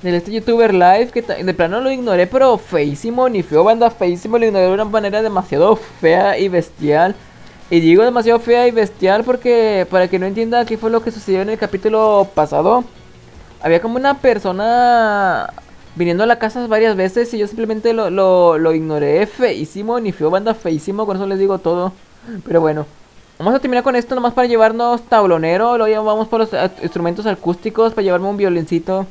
Del este youtuber live, que de plano lo ignoré, pero feísimo, ni feo, banda, feísimo, lo ignoré de una manera demasiado fea y bestial. Y digo demasiado fea y bestial porque, para que no entienda qué fue lo que sucedió en el capítulo pasado, había como una persona viniendo a la casa varias veces y yo simplemente lo, lo, lo ignoré feísimo, ni feo, banda feísimo, con eso les digo todo. Pero bueno, vamos a terminar con esto nomás para llevarnos tablonero, luego vamos por los instrumentos acústicos para llevarme un violincito.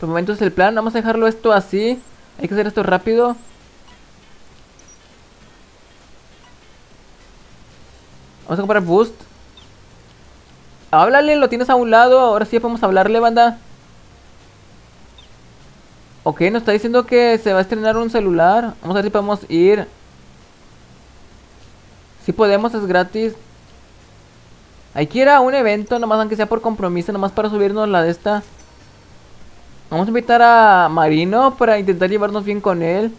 Por momento es el plan. Vamos a dejarlo esto así. Hay que hacer esto rápido. Vamos a comprar boost. Háblale, lo tienes a un lado. Ahora sí podemos hablarle, banda. Ok, nos está diciendo que se va a estrenar un celular. Vamos a ver si podemos ir. Si podemos, es gratis. Hay que ir a un evento, nomás aunque sea por compromiso, nomás para subirnos la de esta. Vamos a invitar a Marino para intentar llevarnos bien con él.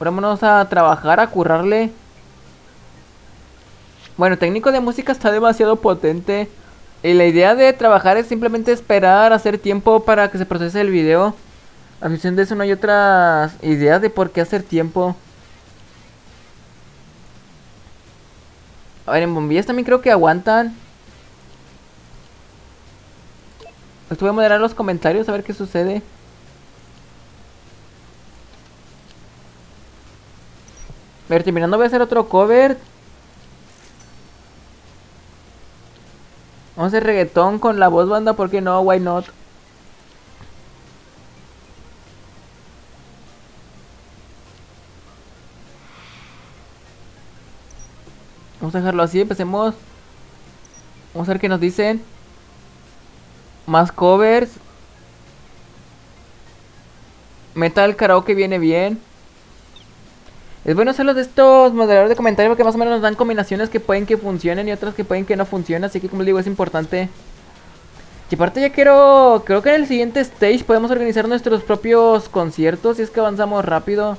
Vámonos a trabajar, a currarle. Bueno, técnico de música está demasiado potente. Y la idea de trabajar es simplemente esperar, hacer tiempo para que se procese el video. A función de eso no hay otras ideas de por qué hacer tiempo. A ver, en bombillas también creo que aguantan. Pues voy a moderar los comentarios a ver qué sucede. A ver, terminando voy a hacer otro cover. Vamos a hacer reggaetón con la voz banda, ¿por qué no? Why not? Vamos a dejarlo así, empecemos. Vamos a ver qué nos dicen. Más covers. Metal karaoke viene bien. Es bueno hacerlo de estos moderadores de comentarios porque más o menos nos dan combinaciones que pueden que funcionen y otras que pueden que no funcionen. Así que como les digo es importante. Y aparte ya quiero... Creo que en el siguiente stage podemos organizar nuestros propios conciertos si es que avanzamos rápido.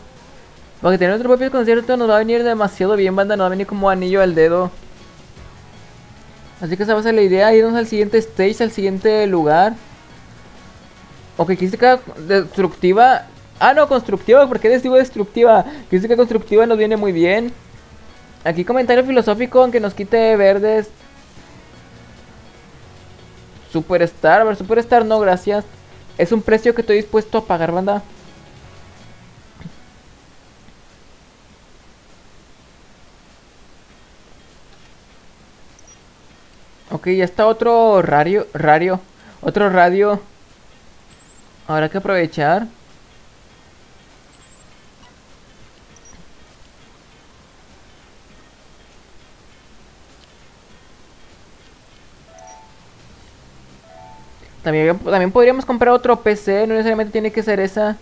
Porque tener nuestro propio concierto nos va a venir demasiado bien, banda. Nos va a venir como anillo al dedo. Así que esa va a ser la idea. Irnos al siguiente stage, al siguiente lugar. Ok, quise destructiva Ah, no, constructiva. ¿Por qué les digo destructiva? Que constructiva nos viene muy bien. Aquí comentario filosófico, aunque nos quite verdes. Superstar, a ver, Superstar no, gracias. Es un precio que estoy dispuesto a pagar, banda. Ok, ya está otro radio, radio, otro radio. Habrá que aprovechar. También, también podríamos comprar otro PC, no necesariamente tiene que ser esa.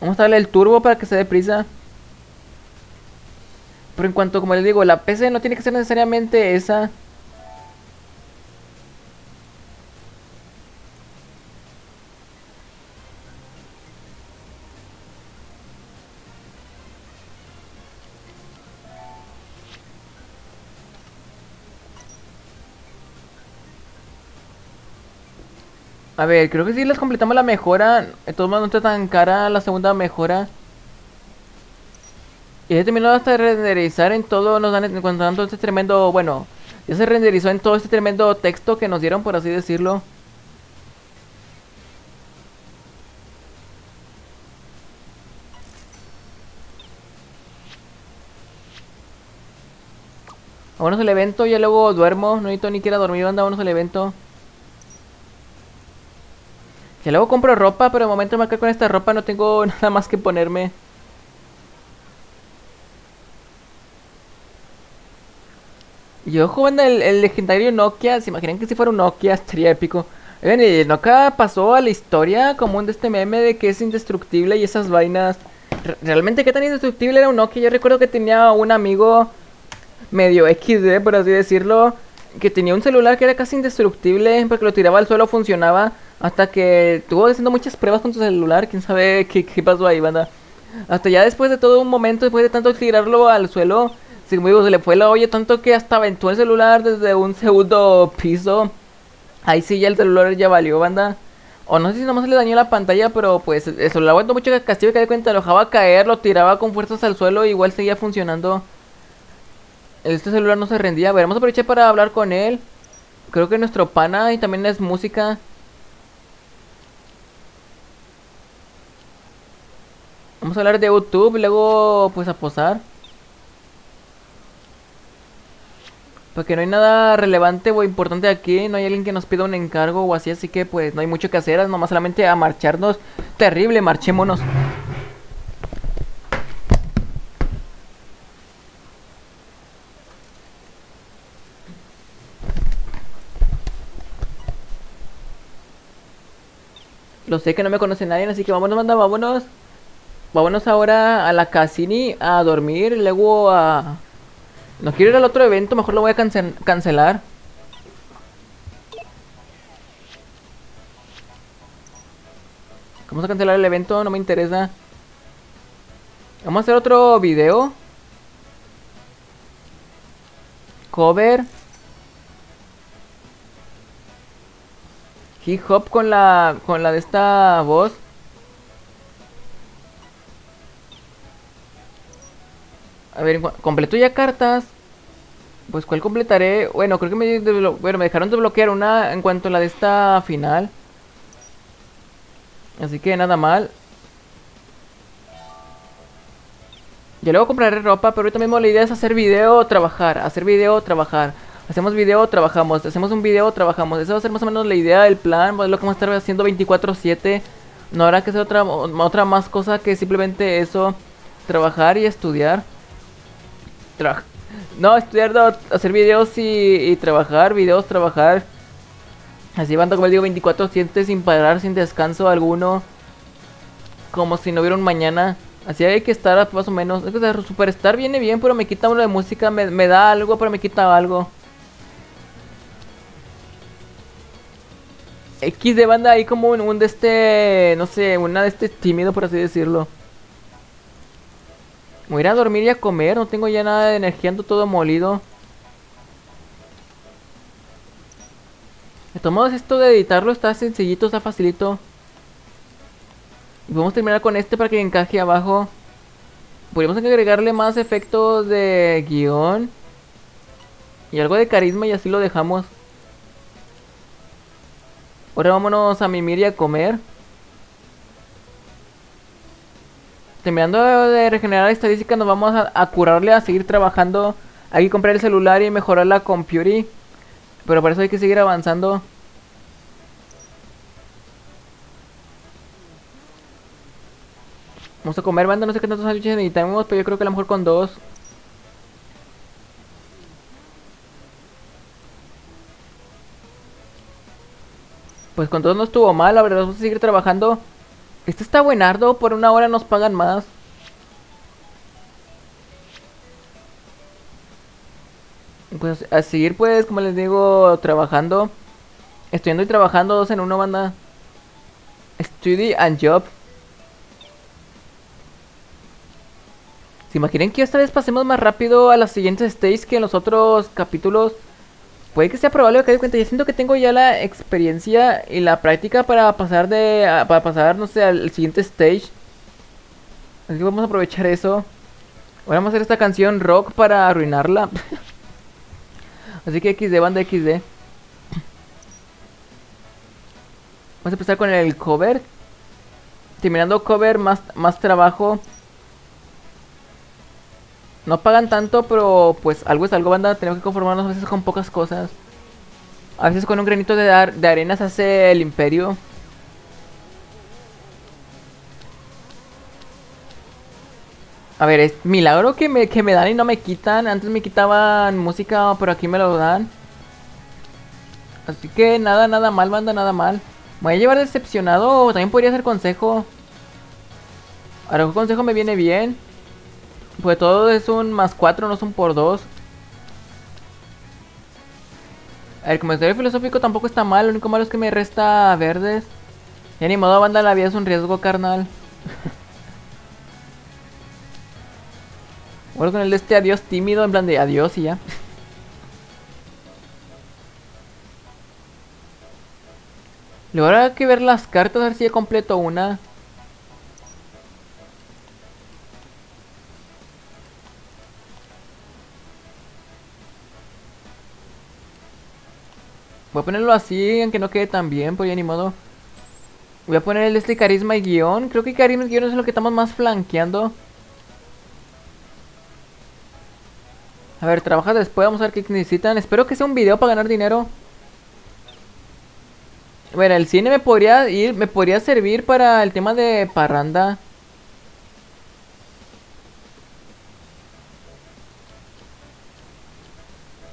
Vamos a darle el turbo para que se dé prisa. Pero en cuanto, como les digo, la PC no tiene que ser necesariamente esa. A ver, creo que si les completamos la mejora. De todos modos no está tan cara la segunda mejora. Y ya terminó hasta de renderizar en todo, nos dan encontrando este tremendo, bueno, ya se renderizó en todo este tremendo texto que nos dieron, por así decirlo. Vámonos al evento, ya luego duermo, no necesito ni quiera dormir, anda, vámonos al evento. Que luego compro ropa, pero de momento me quedo con esta ropa, no tengo nada más que ponerme. Y ojo, el, el legendario Nokia, ¿se imaginan que si fuera un Nokia estaría épico? Ven, y Nokia pasó a la historia común de este meme de que es indestructible y esas vainas. ¿Realmente qué tan indestructible era un Nokia? Yo recuerdo que tenía un amigo medio XD, por así decirlo, que tenía un celular que era casi indestructible porque lo tiraba al suelo, funcionaba. Hasta que tuvo haciendo muchas pruebas con su celular, quién sabe qué, pasó ahí, banda. Hasta ya después de todo un momento, después de tanto tirarlo al suelo, se le fue la olla tanto que hasta aventó el celular desde un segundo piso. Ahí sí ya el celular ya valió, banda. O no sé si nomás le dañó la pantalla, pero pues el celular aguantó mucho castigo que de cuenta, lo dejaba caer, lo tiraba con fuerzas al suelo, igual seguía funcionando. Este celular no se rendía. Vamos a aprovechar para hablar con él. Creo que nuestro pana y también es música. Vamos a hablar de YouTube, luego pues a posar. Porque no hay nada relevante o importante aquí, no hay alguien que nos pida un encargo o así, así que pues no hay mucho que hacer, nomás solamente a marcharnos. Terrible, marchémonos. Lo sé que no me conoce nadie, así que vámonos, manda, vámonos. Vámonos ahora a la Cassini a dormir, luego a... No quiero ir al otro evento, mejor lo voy a cancelar. Vamos a cancelar el evento, no me interesa. Vamos a hacer otro video. Cover. Hip hop con la con la de esta voz. A ver, completo ya cartas. Pues cuál completaré. Bueno, creo que me, bueno, me dejaron desbloquear una en cuanto a la de esta final. Así que nada mal. Ya luego compraré ropa, pero ahorita mismo la idea es hacer video trabajar. Hacer video trabajar. Hacemos video, trabajamos. Hacemos un video, trabajamos. Esa va a ser más o menos la idea del plan. Es lo que vamos a estar haciendo 24-7. No habrá que hacer otra, otra más cosa que simplemente eso. Trabajar y estudiar. no, estudiar, hacer videos y, trabajar. Videos, trabajar. Así van, como digo, 24-7 sin parar, sin descanso alguno. Como si no hubiera un mañana. Así hay que estar más o menos. Es que Superstar viene bien, pero me quita uno de música. Me da algo, pero me quita algo. X de banda ahí como un, de este, no sé, una de este tímido por así decirlo. Voy a ir a dormir y a comer, no tengo ya nada de energía, ando todo molido. De todos esto de editarlo está sencillito, está facilito. Y a terminar con este para que encaje abajo. Podríamos agregarle más efectos de guion. Y algo de carisma y así lo dejamos. Ahora vámonos a mimir y a comer. Terminando de regenerar la estadística, nos vamos a, curarle, a seguir trabajando. Hay que comprar el celular y mejorar la computer. Pero por eso hay que seguir avanzando. Vamos a comer, banda, no sé qué tantos sándwiches necesitamos, pero yo creo que a lo mejor con dos. Pues con todo no estuvo mal, la verdad, vamos a seguir trabajando. Este está buenardo, por una hora nos pagan más. Pues a seguir pues, como les digo, trabajando. Estudiando y trabajando, dos en uno, banda. Study and job. ¿Se imaginan que esta vez pasemos más rápido a las siguientes stages que en los otros capítulos? Puede que sea probable que dé cuenta. Yo siento que tengo ya la experiencia y la práctica para pasar de. para pasar, no sé, al siguiente stage. Así que vamos a aprovechar eso. Ahora vamos a hacer esta canción rock para arruinarla. Así que XD, banda XD. Vamos a empezar con el cover. Terminando cover, más, más trabajo. No pagan tanto, pero pues algo es algo, banda. Tenemos que conformarnos a veces con pocas cosas. A veces con un granito de, de arena se hace el imperio. A ver, es milagro que me, que me dan y no me quitan. Antes me quitaban música, pero aquí me lo dan. Así que nada, nada mal, banda, nada mal. Me voy a llevar decepcionado. También podría ser consejo. Ahora, un consejo me viene bien. Pues todo es un más 4, no son por 2. El comentario filosófico tampoco está mal, lo único malo es que me resta verdes. Y ni modo, banda, la vida es un riesgo, carnal. bueno, con el de este adiós tímido, en plan de adiós y ya. Luego habrá que ver las cartas, a ver si he completo una. Voy a ponerlo así, aunque no quede tan bien, pues ya ni modo. Voy a poner el este carisma y guion. Creo que carisma y guion es lo que estamos más flanqueando. A ver, trabaja después, vamos a ver qué necesitan. Espero que sea un video para ganar dinero. Bueno, el cine me podría ir, me podría servir para el tema de parranda.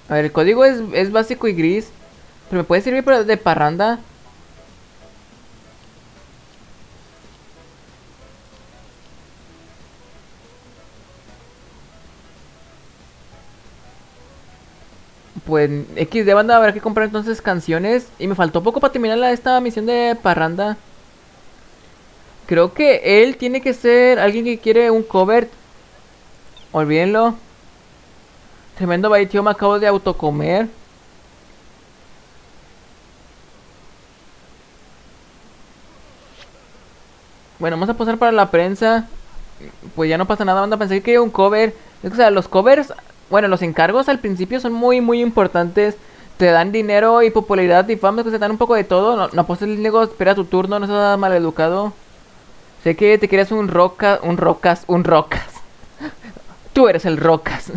A ver, el código es, es básico y gris. Pero me puede servir de parranda. Pues XD banda habrá que comprar entonces canciones. Y me faltó poco para terminar la, esta misión de parranda. Creo que él tiene que ser alguien que quiere un cover. Olvídenlo. Tremendo baitio me acabo de autocomer. Bueno, vamos a pasar para la prensa. Pues ya no pasa nada, banda. Pensé que un cover. O sea, los covers bueno, los encargos al principio son muy, muy importantes. Te dan dinero y popularidad y fama, que se dan un poco de todo. No, no el negocio, espera tu turno, no seas mal educado. Sé que te quieres un rocas, un rocas, un rocas. Tú eres el rocas.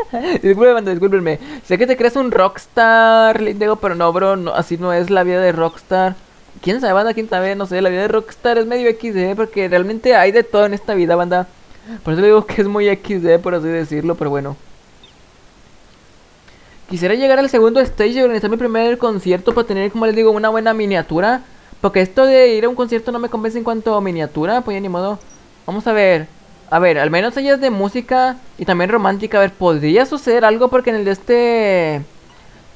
discúlpeme, discúlpenme. Sé que te crees un rockstar, Lindego, pero no, bro, así no es la vida de rockstar. ¿Quién sabe, banda? ¿Quién sabe? No sé, la vida de rockstar es medio XD, porque realmente hay de todo en esta vida, banda. Por eso digo que es muy XD, por así decirlo, pero bueno. Quisiera llegar al segundo stage y organizar mi primer concierto para tener, como les digo, una buena miniatura. Porque esto de ir a un concierto no me convence en cuanto a miniatura, pues ya ni modo. Vamos a ver. A ver, al menos ella es de música y también romántica. A ver, podría suceder algo porque en el de este...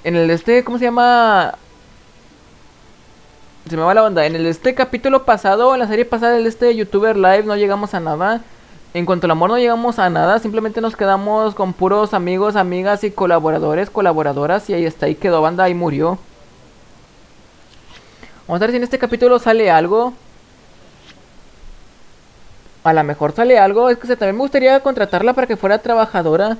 En el de este, ¿cómo se llama? Se me va la onda. En el este capítulo pasado, en la serie pasada del de este YouTuber Live, no llegamos a nada. En cuanto al amor no llegamos a nada, simplemente nos quedamos con puros amigos, amigas y colaboradores, colaboradoras y ahí está, ahí quedó banda, ahí murió. Vamos a ver si en este capítulo sale algo. A lo mejor sale algo, es que también me gustaría contratarla para que fuera trabajadora.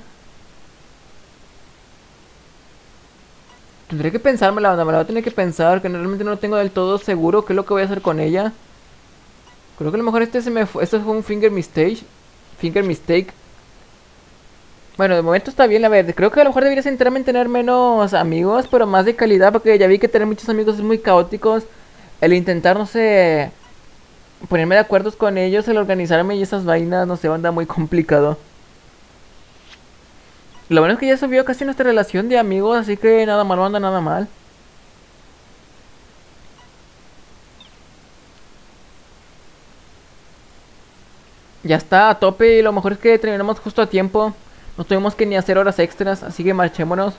Tendré que pensarme la me la voy a tener que pensar, que realmente no tengo del todo seguro qué es lo que voy a hacer con ella. Creo que a lo mejor este se me fue, esto fue un finger mistake. Finger Mistake. Bueno, de momento está bien, a ver, creo que a lo mejor debería centrarme en tener menos amigos, pero más de calidad, porque ya vi que tener muchos amigos es muy caóticos. El intentar, no sé, ponerme de acuerdo con ellos, el organizarme y esas vainas, no sé, anda muy complicado. Lo bueno es que ya subió casi nuestra relación de amigos, así que nada mal, no anda nada mal. Ya está a tope y lo mejor es que terminamos justo a tiempo. No tuvimos que ni hacer horas extras, así que marchémonos.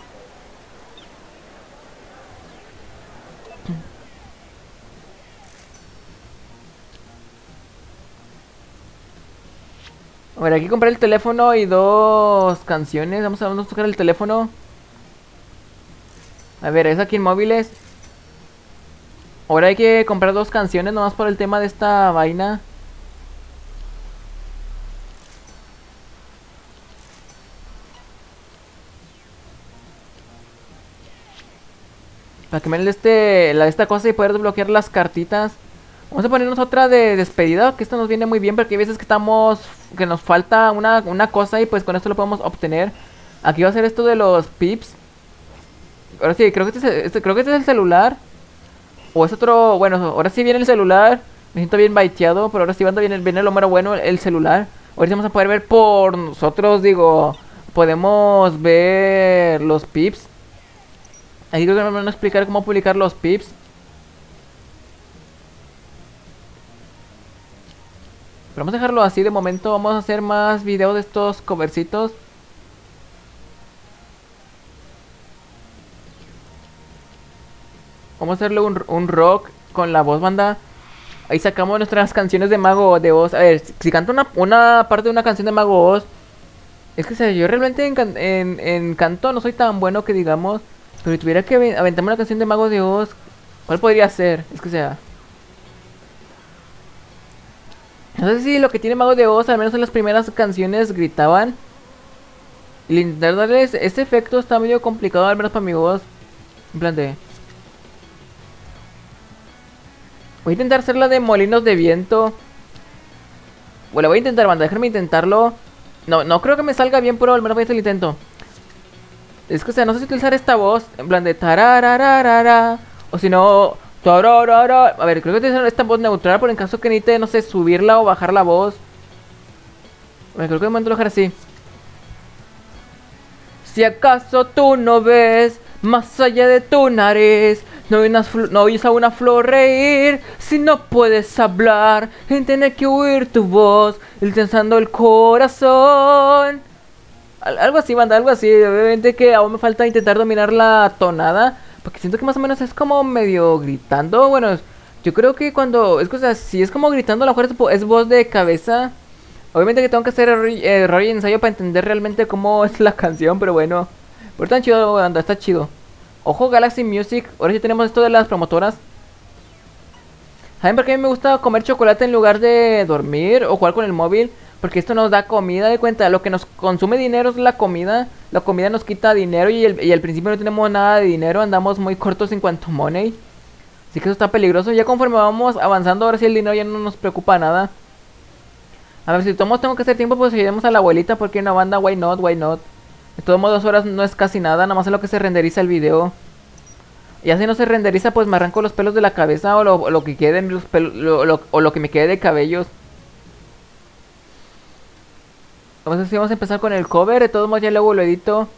A ver, aquí compré el teléfono y dos canciones. Vamos a, vamos a tocar el teléfono. A ver, es aquí en móviles. Ahora hay que comprar dos canciones nomás por el tema de esta vaina. Para que me den este, la, esta cosa y poder desbloquear las cartitas. Vamos a ponernos otra de despedida, que esto nos viene muy bien porque hay veces que estamos, que nos falta una, cosa y pues con esto lo podemos obtener. Aquí va a ser esto de los pips. Ahora sí, creo que este es, este, creo que este es el celular. O es otro, bueno, ahora sí viene el celular. Me siento bien baiteado, pero ahora sí viene, viene lo mero bueno, el celular. Ahora sí vamos a poder ver por nosotros, digo, podemos ver los pips. Aquí creo que nos van a explicar cómo publicar los pips. Pero vamos a dejarlo así de momento. Vamos a hacer más videos de estos covercitos. Vamos a hacerle un, rock con la voz banda. Ahí sacamos nuestras canciones de Mago de Oz. A ver, si canto una, parte de una canción de Mago Oz. Es que yo realmente en canto no soy tan bueno que digamos. Pero si tuviera que aventarme una canción de Mago de Oz, ¿cuál podría ser? Es que sea. No sé si lo que tiene Mago de Oz, al menos en las primeras canciones, gritaban. Y intentar darles ese efecto está medio complicado, al menos para mi voz. En plan de. Voy a intentar hacer la de molinos de viento. Bueno, voy a intentar, banda, déjenme intentarlo. No, no creo que me salga bien, pero al menos voy a hacer el intento. Es que, o sea, no sé si utilizar esta voz en plan de tararararara. O si no. A ver, creo que utilizar esta voz neutral por en caso que necesite, no sé, subirla o bajar la voz. A ver, creo que de momento lo dejar así. Si acaso tú no ves más allá de tu nariz, no, no oyes a una flor reír, si no puedes hablar, en tener que oír tu voz, intensando el corazón. algo así, banda, algo así. Obviamente que aún me falta intentar dominar la tonada, porque siento que más o menos es como medio gritando. Bueno, yo creo que cuando es cosa, si es como gritando, a lo mejor es voz de cabeza. Obviamente que tengo que hacer error y ensayo para entender realmente cómo es la canción, pero bueno. Pero está chido, anda, está chido. Ojo, Galaxy Music. Ahora sí tenemos esto de las promotoras. ¿Saben por qué a mí me gusta comer chocolate en lugar de dormir o jugar con el móvil? Porque esto nos da comida de cuenta. Lo que nos consume dinero es la comida. La comida nos quita dinero y, y al principio no tenemos nada de dinero. Andamos muy cortos en cuanto a money. Así que eso está peligroso. Ya conforme vamos avanzando, ahora sí el dinero ya no nos preocupa nada. A ver, si tomamos tengo que hacer tiempo, pues ayudemos a la abuelita porque una banda, why not, why not. De todos modos, dos horas no es casi nada, nada más es lo que se renderiza el video. Y así no se renderiza, pues me arranco los pelos de la cabeza o lo, que quede los pelos, o lo que me quede de cabellos. Vamos a, vamos a empezar con el cover, de todos modos ya luego lo edito.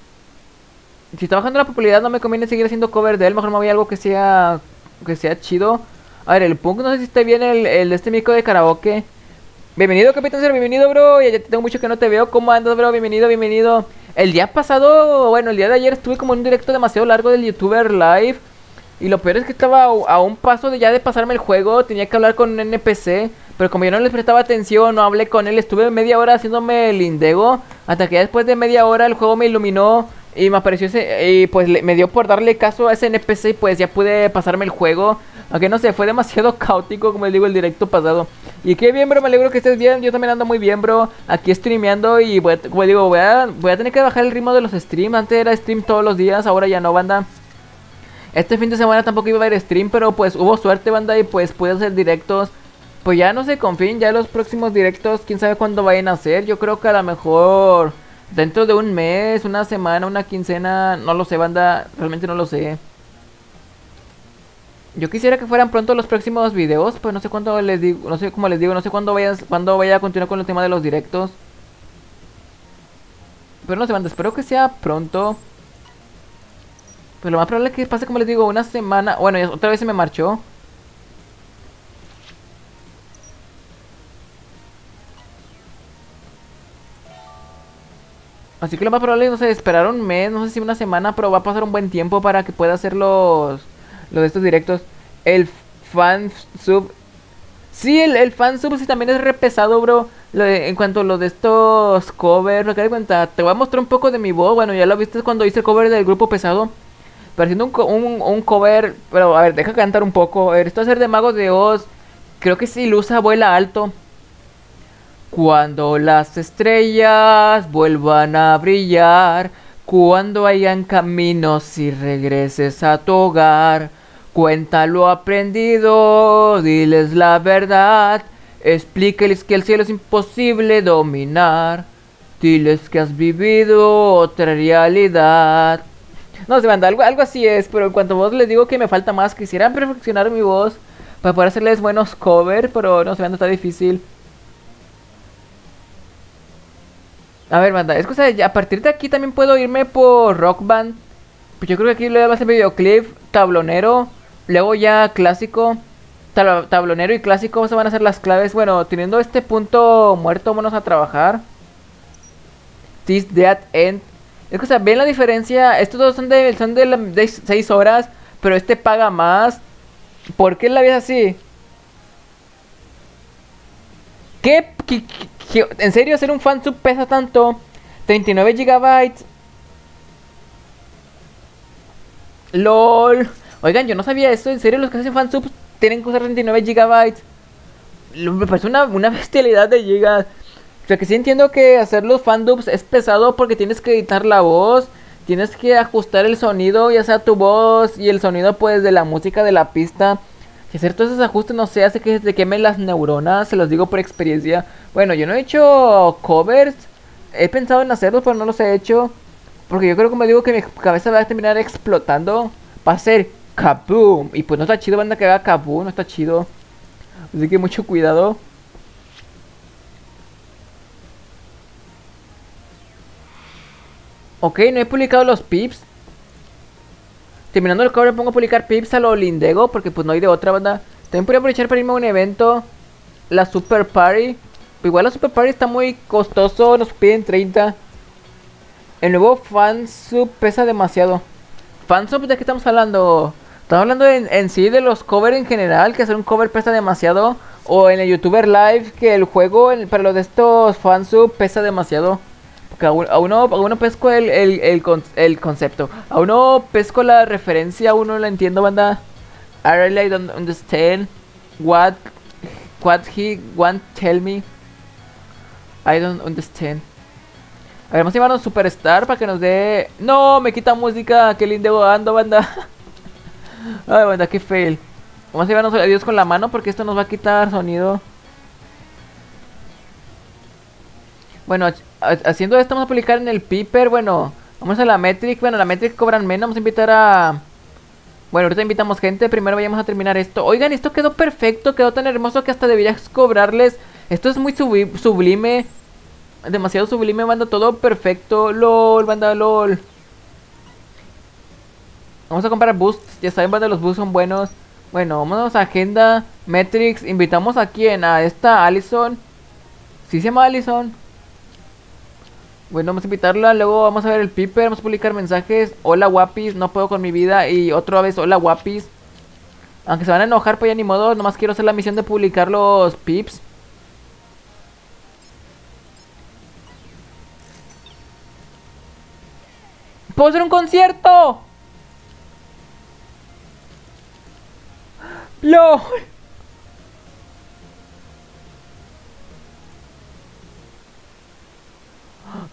Si está bajando la popularidad no me conviene seguir haciendo cover de él, mejor me voy a algo que sea que sea chido. A ver, el punk, no sé si está bien el, el este mico de karaoke. Bienvenido, Capitán Cero, bienvenido, bro. Ya, tengo mucho que no te veo. ¿Cómo andas, bro? Bienvenido, bienvenido. El día pasado, bueno, el día de ayer estuve como en un directo demasiado largo del YouTuber Live. Y lo peor es que estaba a un paso de ya de pasarme el juego. Tenía que hablar con un NPC. Pero como yo no les prestaba atención, no hablé con él. Estuve media hora haciéndome el indego. Hasta que después de media hora el juego me iluminó. Y me apareció ese. Y pues me dio por darle caso a ese NPC. Y pues ya pude pasarme el juego. Aunque no sé, fue demasiado caótico, como les digo, el directo pasado. Y qué bien, bro, me alegro que estés bien. Yo también ando muy bien, bro. Aquí streameando y, voy como digo, voy a, voy a tener que bajar el ritmo de los streams. Antes era stream todos los días, ahora ya no, banda. Este fin de semana tampoco iba a haber stream, pero pues hubo suerte, banda, y pues pude hacer directos. Pues ya no sé, confíen, ya los próximos directos, quién sabe cuándo vayan a ser. Yo creo que a lo mejor dentro de un mes, una semana, una quincena, no lo sé, banda, realmente no lo sé. Yo quisiera que fueran pronto los próximos videos, pues no sé cuándo les digo, no sé cómo les digo, no sé cuándo vayas, cuándo vaya a continuar con el tema de los directos. Pero no sé, banda, espero que sea pronto. Pero lo más probable es que pase, como les digo, una semana. Bueno, otra vez se me marchó. Así que lo más probable es, no sé, esperar un mes, no sé si una semana, pero va a pasar un buen tiempo para que pueda hacer los lo de estos directos. El fan sub. Sí, el, el fan sub sí también es re pesado, bro. en cuanto a lo de estos covers, lo que cuenta, te voy a mostrar un poco de mi voz. Bueno, ya lo viste cuando hice el cover del grupo pesado. Pero haciendo un, un, cover. Pero a ver, deja cantar un poco. Esto va a ser de Mago de Oz. Creo que si Lusa vuela alto. Cuando las estrellas vuelvan a brillar. Cuando hayan caminos y regreses a tu hogar. Cuenta lo aprendido, diles la verdad, explícales que el cielo es imposible dominar, diles que has vivido otra realidad. No sé, banda, algo, algo así es, pero en cuanto a vos les digo que me falta más, quisiera perfeccionar mi voz para poder hacerles buenos covers, pero no sé, banda, está difícil. A ver, banda, es cosa a partir de aquí también puedo irme por Rock Band. Pues yo creo que aquí le voy a hacer videoclip, tablonero. Luego ya clásico, tablonero y clásico se van a hacer las claves. Bueno, teniendo este punto muerto, vamos a trabajar. This, that, end. Es sea, ven la diferencia. Estos dos son de, son de, 6 horas, pero este paga más. ¿Por qué la vida así? ¿Qué, ¿En serio hacer un fansub pesa tanto? 39 gigabytes. LOL. Oigan, yo no sabía eso. En serio, los que hacen fansubs tienen que usar 39 gigabytes. Me parece una, bestialidad de gigas. O sea, que sí entiendo que hacer los fandubs es pesado porque tienes que editar la voz. Tienes que ajustar el sonido, ya sea tu voz y el sonido pues de la música de la pista. Si hacer todos esos ajustes, no sé, hace que se quemen las neuronas, se los digo por experiencia. Bueno, yo no he hecho covers. He pensado en hacerlos, pero no los he hecho. Porque yo creo, como digo, que mi cabeza va a terminar explotando. Va a ser kaboom. Y pues no está chido, banda, que haga kaboom. No está chido. Así que mucho cuidado. Ok, no he publicado los pips. Terminando el cover pongo a publicar pips a lo lindego. Porque pues no hay de otra banda. También podría aprovechar para irme a un evento. La Super Party. igual la Super Party está muy costoso. Nos piden 30. El nuevo fansub pesa demasiado. Fansub, ¿de qué estamos hablando? Estamos hablando en, sí de los covers en general. Que hacer un cover pesa demasiado. O en el YouTuber Live. Que el juego para los de estos fansub pesa demasiado. Porque a uno, a uno pesco el, el, el, concepto. A uno pesco la referencia. A uno la entiendo, banda. I really don't understand what what he want tell me. I don't understand. A ver, vamos a llevarnos Superstar para que nos dé... ¡No! Me quita música. ¡Qué lindo ando, banda! Ay, banda, qué fail. Vamos a llevarnos a Dios con la mano porque esto nos va a quitar sonido. Bueno, haciendo esto vamos a publicar en el Piper. Bueno, vamos a la Metric. Bueno, la Metric cobran menos. Vamos a invitar a... Bueno, ahorita invitamos gente, primero vayamos a terminar esto. Oigan, esto quedó perfecto, quedó tan hermoso que hasta deberías cobrarles. Esto es muy sublime. Demasiado sublime, banda, todo perfecto. LOL, banda, LOL. Vamos a comprar boosts, ya saben, banda, los boosts son buenos. Bueno, vamos a agenda, metrics. Invitamos a quién, a esta Allison. ¿Sí se llama Allison? Bueno, vamos a invitarla, luego vamos a ver el piper, vamos a publicar mensajes. Hola guapis, no puedo con mi vida. Y otra vez, hola guapis. Aunque se van a enojar, pues ya ni modo. Nomás quiero hacer la misión de publicar los pips. ¡Puedo hacer un concierto! ¡LOL!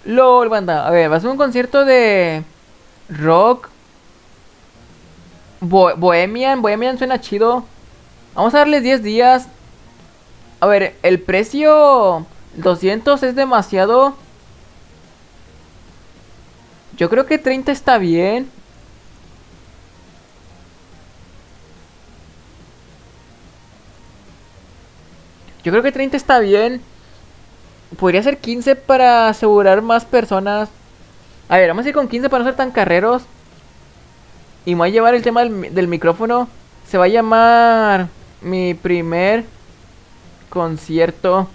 LOL, banda. A ver, va a ser un concierto de rock. Bohemian. Bohemian suena chido. Vamos a darles 10 días. A ver, el precio 200 es demasiado. Yo creo que 30 está bien. Yo creo que 30 está bien. Podría ser 15 para asegurar más personas. A ver, vamos a ir con 15 para no ser tan carreros. Y me voy a llevar el tema del, micrófono. Se va a llamar mi primer concierto.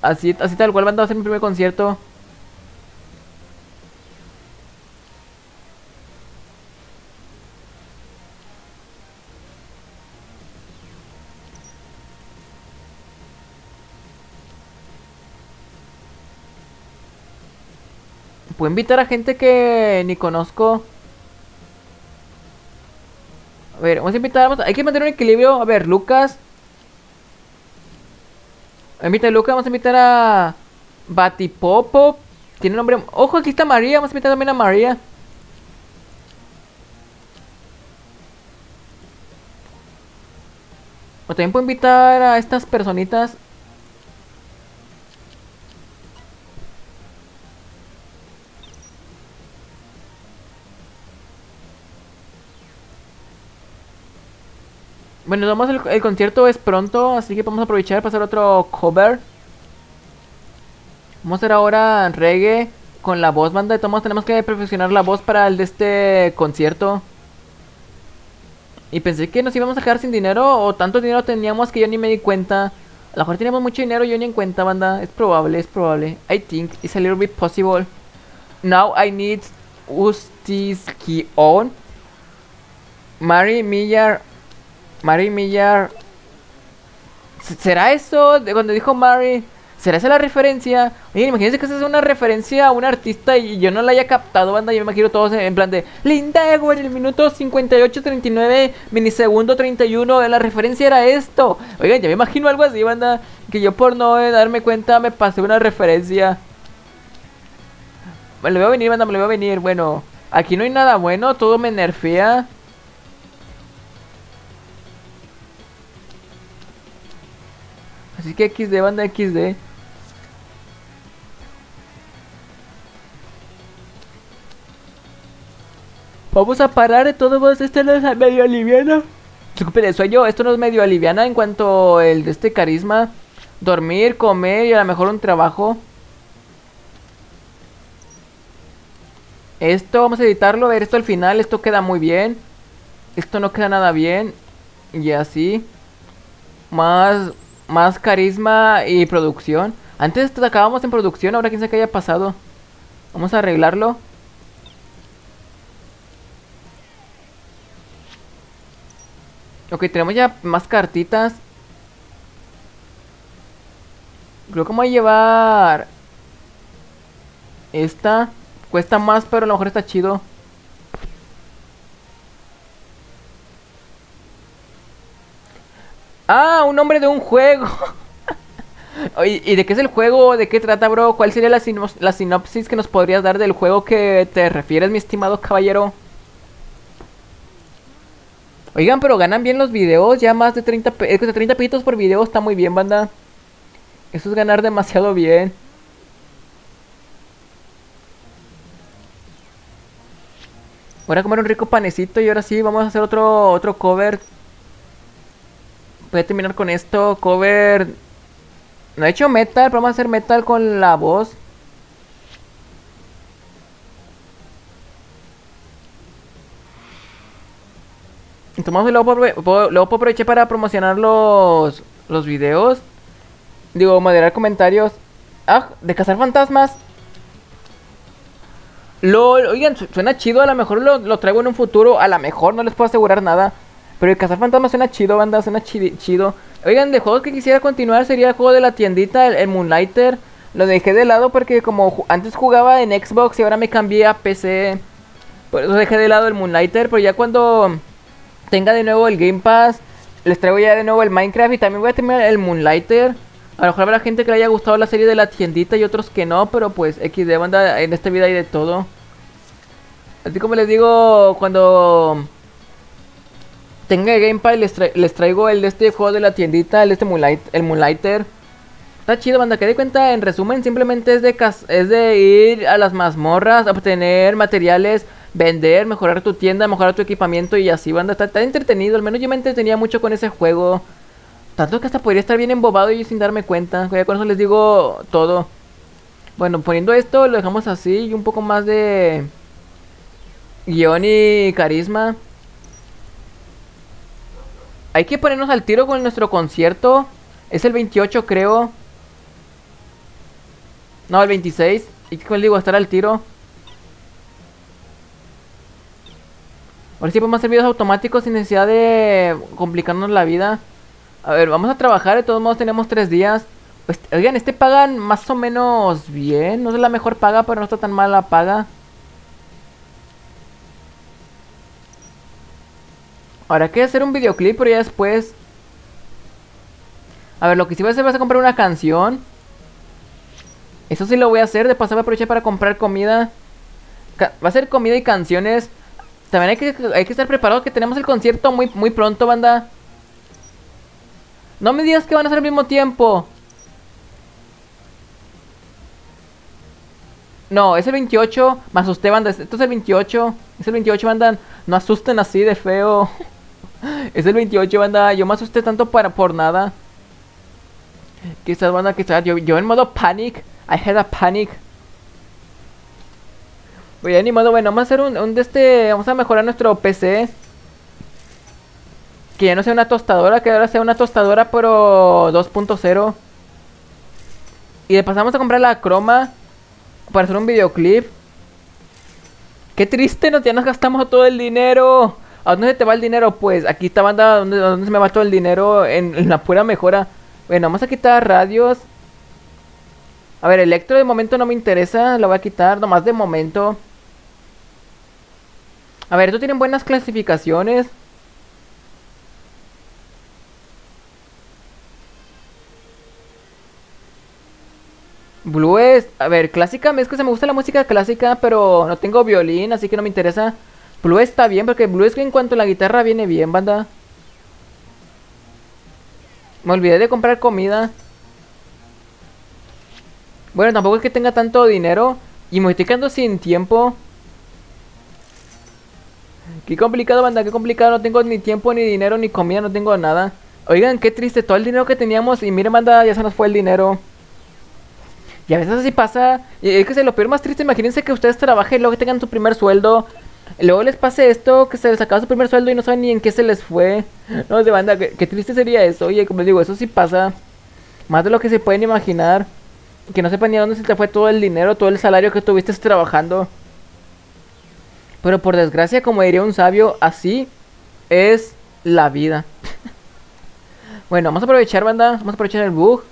Así, así tal cual va a ser mi primer concierto. Puedo invitar a gente que ni conozco. A ver, vamos a invitar. hay que mantener un equilibrio. A ver, Lucas. Invita a Lucas. Vamos a invitar a Batipopo. Tiene nombre. Ojo, aquí está María. Vamos a invitar también a María. O también puedo invitar a estas personitas. Bueno, vamos el, concierto es pronto, así que vamos a aprovechar para hacer otro cover. Vamos a hacer ahora reggae con la voz, banda. De todos tenemos que perfeccionar la voz para el de este concierto. Y pensé que nos íbamos a quedar sin dinero o tanto dinero teníamos que yo ni me di cuenta. A lo mejor teníamos mucho dinero y yo ni en cuenta, banda. Es probable, es probable. I think it's a little bit possible. Now I need Ustis on. Mary Millar Mary Millar. ¿Será eso? De cuando dijo Mary. ¿Será esa la referencia? Oye, imagínense que esa es una referencia a un artista y yo no la haya captado, banda. Yo me imagino todos en plan de Linda Ego en el minuto 58, 39, minisegundo 31. La referencia era esto. Oigan, ya me imagino algo así, banda. Que yo por no darme cuenta me pasé una referencia. Me lo a venir, banda, me lo a venir. Bueno, aquí no hay nada bueno, todo me nerfea. Así que XD, banda XD. Vamos a parar de todos. Este no es medio aliviana. Disculpe de sueño. Esto no es medio aliviana en cuanto el de este carisma. Dormir, comer y a lo mejor un trabajo. Esto vamos a editarlo. A ver, esto al final. Esto queda muy bien. Esto no queda nada bien. Y así. Más, más carisma y producción. Antes acabamos en producción. Ahora quién sabe qué haya pasado. Vamos a arreglarlo. Ok, tenemos ya más cartitas. Creo que voy a llevar... Esta. Cuesta más, pero a lo mejor está chido. Ah, un nombre de un juego. ¿Y de qué es el juego? ¿De qué trata, bro? ¿Cuál sería la, sinopsis que nos podrías dar del juego que te refieres, mi estimado caballero? Oigan, pero ganan bien los videos, ya más de 30, de 30 peditos por video está muy bien, banda. Eso es ganar demasiado bien. Voy a comer un rico panecito y ahora sí, vamos a hacer otro, otro cover. Voy a terminar con esto, cover... No he hecho metal, pero vamos a hacer metal con la voz. Tomamos luego, luego aproveché para promocionar los, los videos. Digo, moderar comentarios. Ah, de cazar fantasmas. Lo, oigan, suena chido. A lo mejor lo, traigo en un futuro. A lo mejor no les puedo asegurar nada. Pero el cazar fantasmas suena chido, banda. Suena chido. Oigan, de juegos que quisiera continuar sería el juego de la tiendita, el, Moonlighter. Lo dejé de lado porque como antes jugaba en Xbox y ahora me cambié a PC. Por eso dejé de lado el Moonlighter. Pero ya cuando tenga de nuevo el Game Pass. Les traigo ya de nuevo el Minecraft y también voy a tener el Moonlighter. A lo mejor habrá gente que le haya gustado la serie de la tiendita y otros que no, pero pues XD banda, en esta vida hay de todo. Así como les digo, cuando tenga el Game Pass les, traigo el de este juego de la tiendita, el de este Moonlight, el Moonlighter. Está chido, banda, que de cuenta, en resumen, simplemente es de, es de ir a las mazmorras, obtener materiales vender, mejorar tu tienda, mejorar tu equipamiento y así, banda. Está, está entretenido, al menos yo me entretenía mucho con ese juego. Tanto que hasta podría estar bien embobado y sin darme cuenta. Ya con eso les digo todo. Bueno, poniendo esto, lo dejamos así y un poco más de guion y carisma. Hay que ponernos al tiro con nuestro concierto. Es el 28, creo. No, el 26. ¿Y qué les digo? Estar al tiro. Ahora sí podemos hacer videos automáticos sin necesidad de complicarnos la vida. A ver, vamos a trabajar, de todos modos tenemos tres días. Pues, oigan, este pagan más o menos bien. No es la mejor paga, pero no está tan mala paga. Ahora hay que hacer un videoclip, pero ya después... A ver, lo que sí voy a hacer es comprar una canción. Eso sí lo voy a hacer. De paso voy a aprovechar para comprar comida. va a ser comida y canciones. También hay que, hay que estar preparados que tenemos el concierto muy, muy pronto, banda. No me digas que van a ser al mismo tiempo. No, es el 28. Me asusté, banda. Esto es el 28. Es el 28, banda. No asusten así de feo. es el 28, banda. Yo me asusté tanto para, por nada. Quizás, banda, quizás. Yo, yo en modo panic. I had a panic. Voy a modo, bueno, vamos a hacer un, de este, vamos a mejorar nuestro PC. Que ya no sea una tostadora, que ahora sea una tostadora pero 2.0. Y le pasamos a comprar la croma para hacer un videoclip. Qué triste, nos, ya nos gastamos todo el dinero. ¿A dónde te va el dinero? Pues aquí está banda, ¿dónde, dónde se me va todo el dinero? En, la pura mejora. Bueno, vamos a quitar radios. A ver, electro de momento no me interesa, lo voy a quitar, nomás de momento. A ver, ¿tú tienen buenas clasificaciones? Blue a ver, clásica, es que se me gusta la música clásica, pero no tengo violín, así que no me interesa. Blue está bien, porque Blue es que en cuanto a la guitarra viene bien, banda. Me olvidé de comprar comida. Bueno, tampoco es que tenga tanto dinero. Y me estoy quedando sin tiempo. Qué complicado, banda, qué complicado. No tengo ni tiempo, ni dinero, ni comida, no tengo nada. Oigan, qué triste, todo el dinero que teníamos. Y miren, banda, ya se nos fue el dinero. Y a veces así pasa. Y es que se lo peor más triste. Imagínense que ustedes trabajen y luego que tengan su primer sueldo. Luego les pase esto, que se les acaba su primer sueldo y no saben ni en qué se les fue. No, de banda, qué, qué triste sería eso. Oye, como les digo, eso sí pasa. Más de lo que se pueden imaginar. Que no sepan ni a dónde se te fue todo el dinero, todo el salario que tuviste trabajando. Pero por desgracia, como diría un sabio, así es la vida. bueno, vamos a aprovechar, banda. Vamos a aprovechar el bug.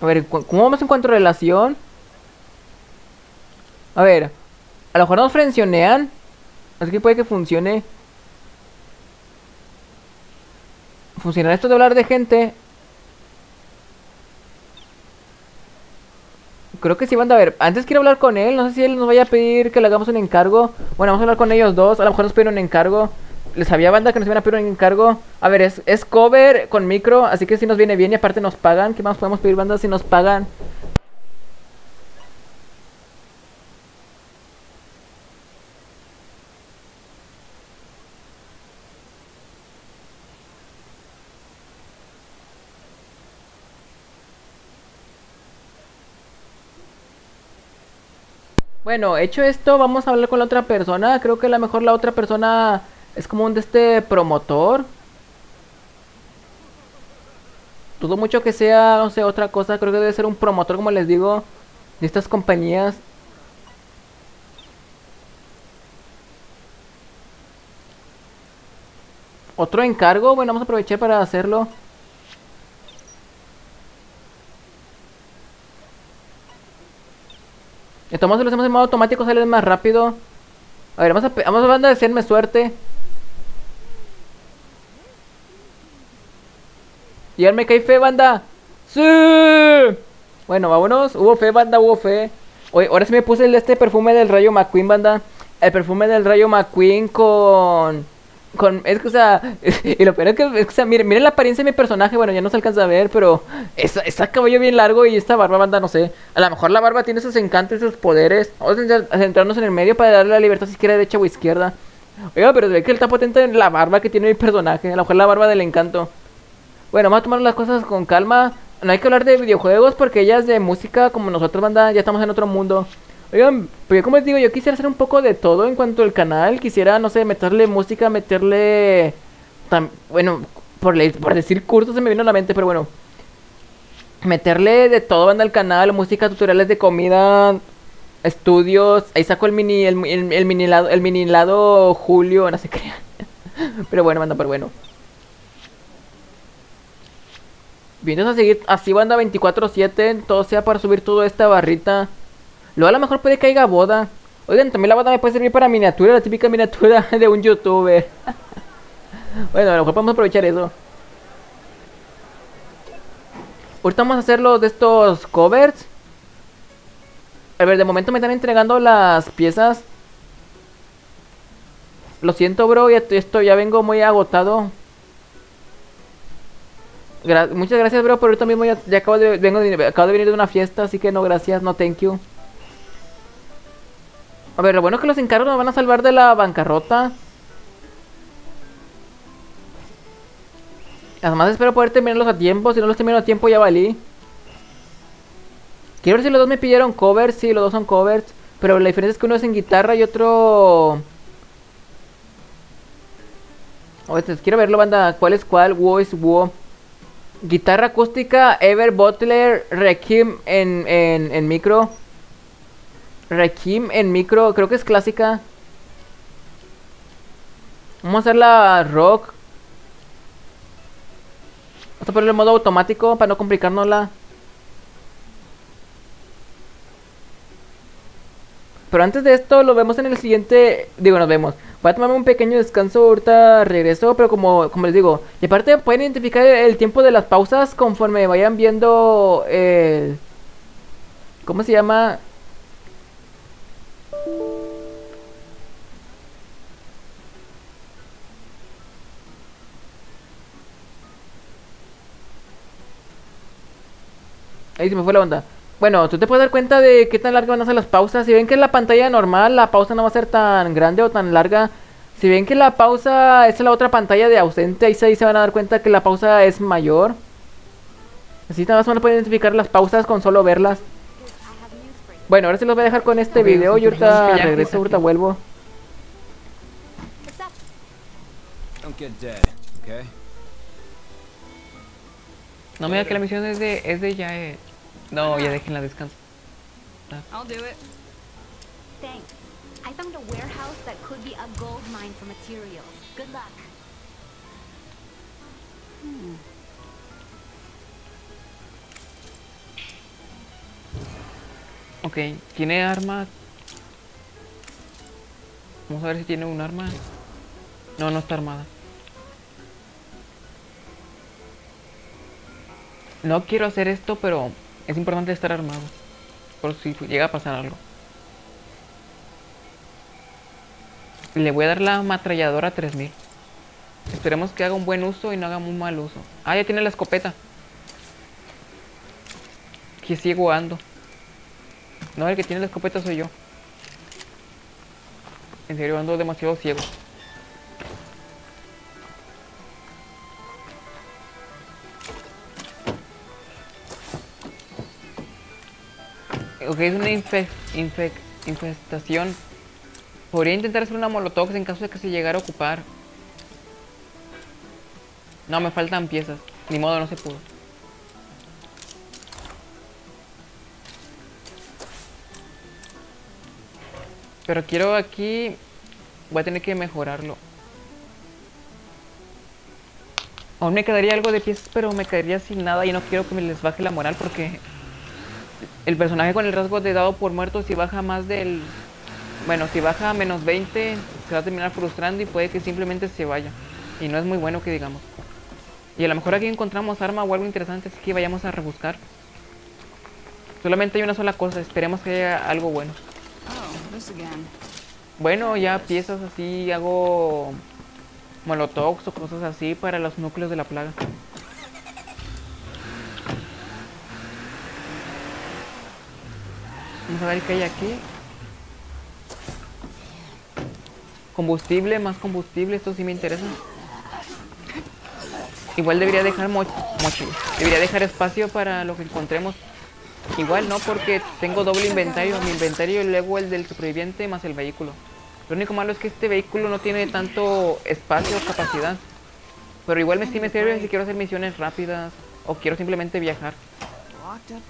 A ver, ¿cómo vamos en cuanto a relación? A ver, a lo mejor nos frencionean. Así que puede que funcione. Funcionar esto de hablar de gente. Creo que sí, van a ver. Antes quiero hablar con él. No sé si él nos vaya a pedir que le hagamos un encargo. Bueno, vamos a hablar con ellos dos. A lo mejor nos piden un encargo. Les había banda que nos iban a pedir un encargo. A ver, es, es cover con micro. Así que si nos viene bien y aparte nos pagan. ¿Qué más podemos pedir banda si nos pagan? Bueno, hecho esto, vamos a hablar con la otra persona. Creo que a lo mejor la otra persona es como un de este promotor. Todo mucho que sea, no sé, otra cosa. Creo que debe ser un promotor, como les digo, de estas compañías. Otro encargo, bueno, vamos a aprovechar para hacerlo. Entonces lo hacemos en modo automático, sale más rápido. A ver, vamos a, vamos a desearme suerte. Y me cae fe, banda. ¡Sí! Bueno, vámonos. Hubo fe, banda, hubo fe. Oye, ahora sí me puse el, este perfume del Rayo McQueen, banda. El perfume del Rayo McQueen con con, es que, o sea, y lo peor es que, o sea, miren, miren la apariencia de mi personaje, bueno, ya no se alcanza a ver, pero está cabello bien largo y esta barba, banda, no sé. A lo mejor la barba tiene sus encantos y sus poderes. Vamos a centrarnos en el medio para darle la libertad si quiere derecha o izquierda. Oiga, pero ve que está potente en la barba que tiene mi personaje, a lo mejor la barba del encanto. Bueno, vamos a tomar las cosas con calma. No hay que hablar de videojuegos porque ellas de música, como nosotros, banda, ya estamos en otro mundo. Oigan, pero como les digo, yo quisiera hacer un poco de todo en cuanto al canal. Quisiera, no sé, meterle música, meterle... bueno, por, por decir cursos se me vino a la mente, pero bueno. Meterle de todo banda al canal, música, tutoriales de comida, estudios. Ahí saco el mini, el, mini lado, el mini lado Julio, no sé qué. pero bueno, banda, pero bueno. Vienes a seguir así, banda 24-7, todo sea para subir toda esta barrita. Luego a lo mejor puede que haya boda. Oigan, también la boda me puede servir para miniatura, la típica miniatura de un youtuber. bueno, a lo mejor podemos aprovechar eso. Ahorita vamos a hacer los de estos covers. A ver, de momento me están entregando las piezas. Lo siento, bro, ya, esto ya vengo muy agotado. muchas gracias, bro, pero ahorita mismo ya, acabo, de, vengo acabo de venir de una fiesta, así que no, gracias, no thank you. A ver, lo bueno es que los encargos nos van a salvar de la bancarrota. Además espero poder terminarlos a tiempo. Si no los termino a tiempo ya valí. Quiero ver si los dos me pidieron covers. Sí, los dos son covers. Pero la diferencia es que uno es en guitarra y otro... quiero verlo, banda. ¿Cuál es cuál? Wo es wo. Guitarra acústica, Ever Butler, Requiem en, en, en micro. Rekim en micro, creo que es clásica. Vamos a hacer la rock. Vamos a ponerle modo automático para no complicárnosla. Pero antes de esto lo vemos en el siguiente... Digo, nos vemos. Voy a tomarme un pequeño descanso, ahorita regreso, pero como, como les digo, y aparte pueden identificar el tiempo de las pausas conforme vayan viendo el... ¿Cómo se llama? Ahí se me fue la onda. Bueno, tú te puedes dar cuenta de qué tan largas van a ser las pausas. Si ven que en la pantalla normal la pausa no va a ser tan grande o tan larga. Si ven que la pausa es la otra pantalla de ausente, ahí se, van a dar cuenta que la pausa es mayor. Así nada más van a identificar las pausas con solo verlas. Bueno, ahora sí los voy a dejar con este video y ahorita regreso, ahorita vuelvo. No me diga que la misión es de, es de ya... Eh. No, ya déjenla descansar. I'll do it. Thanks. I found a warehouse Ok, tiene arma. Vamos a ver si tiene un arma. No, no está armada. No quiero hacer esto, pero es importante estar armado. Por si llega a pasar algo. Le voy a dar la ametralladora 3000. Esperemos que haga un buen uso y no haga un mal uso. Ah, ya tiene la escopeta. Que ciego ando. No, el que tiene la escopeta soy yo. En serio, ando demasiado ciego. Ok, es una infestación. Podría intentar hacer una molotov en caso de que se llegara a ocupar. No, me faltan piezas. Ni modo, no se pudo. Pero quiero aquí... Voy a tener que mejorarlo. Aún me quedaría algo de piezas, pero me quedaría sin nada y no quiero que me les baje la moral porque el personaje con el rasgo de dado por muerto si baja más del... Bueno, si baja menos 20 se va a terminar frustrando y puede que simplemente se vaya. Y no es muy bueno que digamos. Y a lo mejor aquí encontramos arma o algo interesante, así que vayamos a rebuscar. Solamente hay una sola cosa, esperemos que haya algo bueno. Bueno, ya piezas así, hago molotovs o cosas así para los núcleos de la plaga. Vamos a ver qué hay aquí. Combustible, más combustible, esto sí me interesa. Igual debería dejar mochi, debería dejar espacio para lo que encontremos. Igual no, porque tengo doble inventario, mi inventario y luego el del superviviente más el vehículo. Lo único malo es que este vehículo no tiene tanto espacio o capacidad. Pero igual me sí me sirve si quiero hacer misiones rápidas o quiero simplemente viajar.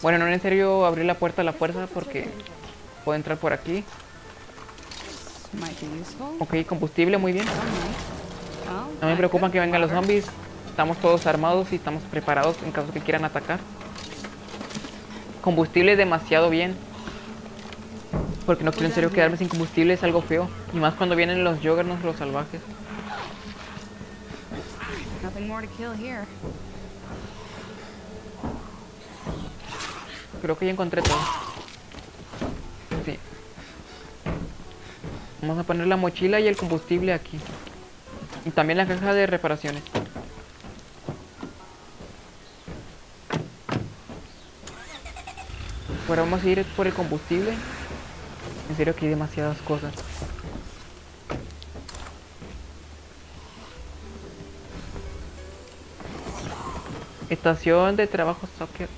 Bueno, no en serio abrir la puerta a la fuerza porque puedo entrar por aquí. Ok, combustible, muy bien. No me preocupan que vengan los zombies. Estamos todos armados y estamos preparados en caso que quieran atacar. Combustible demasiado bien. Porque no quiero en serio quedarme sin combustible, es algo feo. Y más cuando vienen los juggernos, los salvajes. Creo que ya encontré todo. Sí. Vamos a poner la mochila y el combustible aquí. Y también la caja de reparaciones. Ahora vamos a ir por el combustible. En serio que hay demasiadas cosas. Estación de trabajo soccer.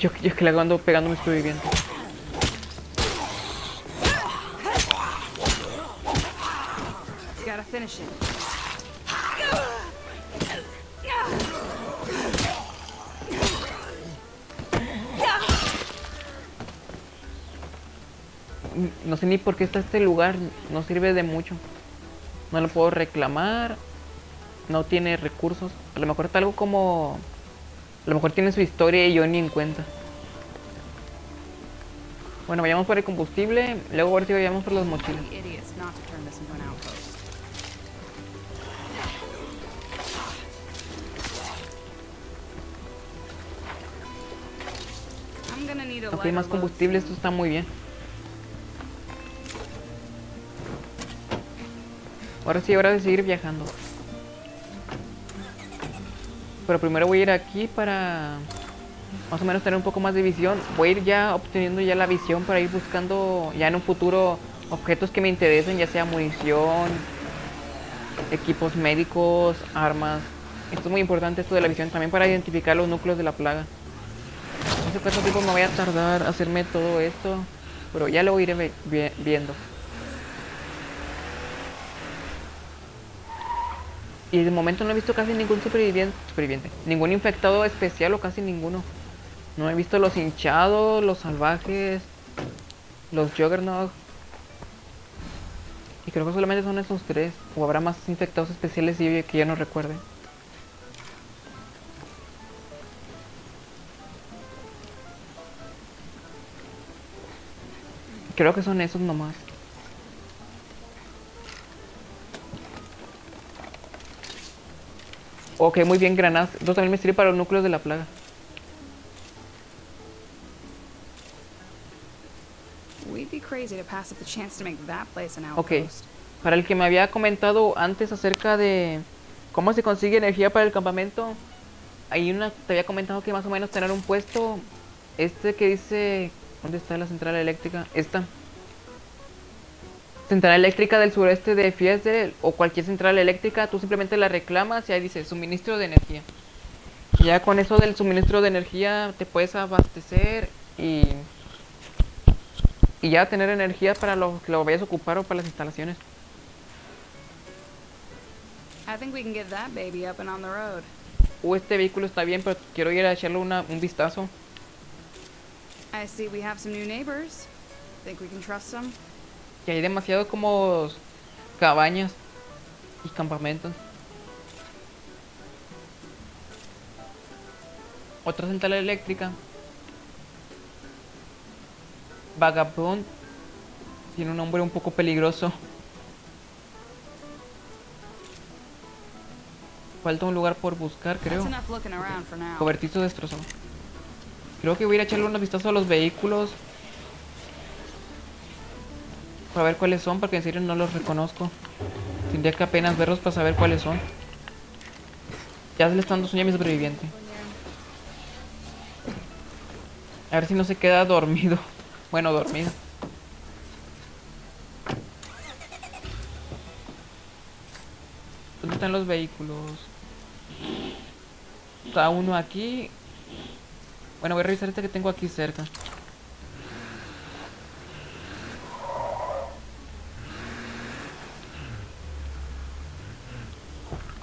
Yo, es que le ando pegando me estoy viviendo. No sé ni por qué está este lugar, no sirve de mucho. No lo puedo reclamar, no tiene recursos. A lo mejor está algo como a lo mejor tiene su historia y yo ni en cuenta. Bueno, vayamos por el combustible, luego a ver si vayamos por las mochilas. Ok, más combustible, esto está muy bien. Ahora sí, hora de seguir viajando. Pero primero voy a ir aquí para más o menos tener un poco más de visión. Voy a ir ya obteniendo ya la visión para ir buscando ya en un futuro objetos que me interesen, ya sea munición, equipos médicos, armas. Esto es muy importante esto de la visión también para identificar los núcleos de la plaga. No sé cuánto tiempo me voy a tardar hacerme todo esto, pero ya lo iré viendo. Y de momento no he visto casi ningún superviviente, ningún infectado especial o casi ninguno. No he visto los hinchados, los salvajes, los Juggernaut. Y creo que solamente son esos tres. O habrá más infectados especiales que yo no recuerde. Creo que son esos nomás. Ok, muy bien, granadas. Dos también me sirve para los núcleos de la plaga. Ok, para el que me había comentado antes acerca de cómo se consigue energía para el campamento, hay una, te había comentado que más o menos tener un puesto, este que dice, ¿dónde está la central eléctrica? Esta. Central eléctrica del sureste de Fiesde o cualquier central eléctrica, tú simplemente la reclamas y ahí dice suministro de energía. ya con eso del suministro de energía te puedes abastecer y y ya tener energía para lo que lo vayas a ocupar o para las instalaciones. Uh, este vehículo está bien, pero quiero ir a echarle una, un vistazo. Y hay demasiado como cabañas y campamentos. Otra central eléctrica. Vagabond tiene un nombre un poco peligroso. Falta un lugar por buscar, creo. Cobertizo destrozado. Creo que voy a ir a echarle un vistazo a los vehículos. Para ver cuáles son, porque en serio no los reconozco. Tendría que apenas verlos para saber cuáles son. Ya se le están dando sueño a mi sobreviviente. A ver si no se queda dormido. Bueno, dormido. ¿Dónde están los vehículos? Está uno aquí. Bueno, voy a revisar este que tengo aquí cerca.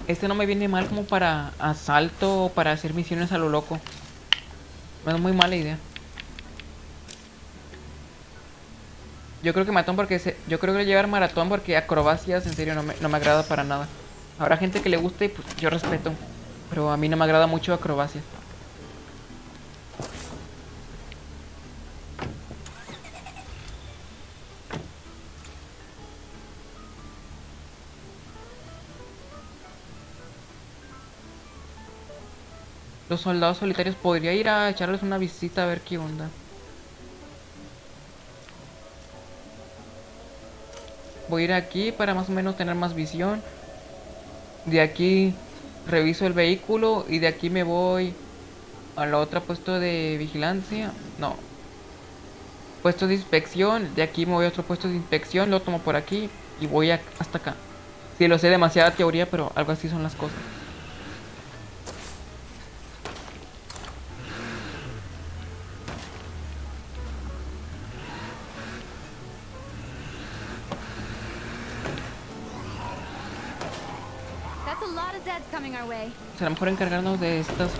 Este no me viene mal como para asalto o para hacer misiones a lo loco. No es muy mala idea. Yo creo que maratón porque se, yo creo que llevar maratón porque acrobacias en serio no me, no me agrada para nada. Habrá gente que le guste y pues yo respeto. Pero a mí no me agrada mucho acrobacias. Los soldados solitarios podría ir a echarles una visita a ver qué onda. voy a ir aquí para más o menos tener más visión. De aquí reviso el vehículo y de aquí me voy a la otra puesto de vigilancia. No. Puesto de inspección. De aquí me voy a otro puesto de inspección. Lo tomo por aquí y voy hasta acá. Si lo sé, demasiada teoría, pero algo así son las cosas. Será mejor encargarnos de estas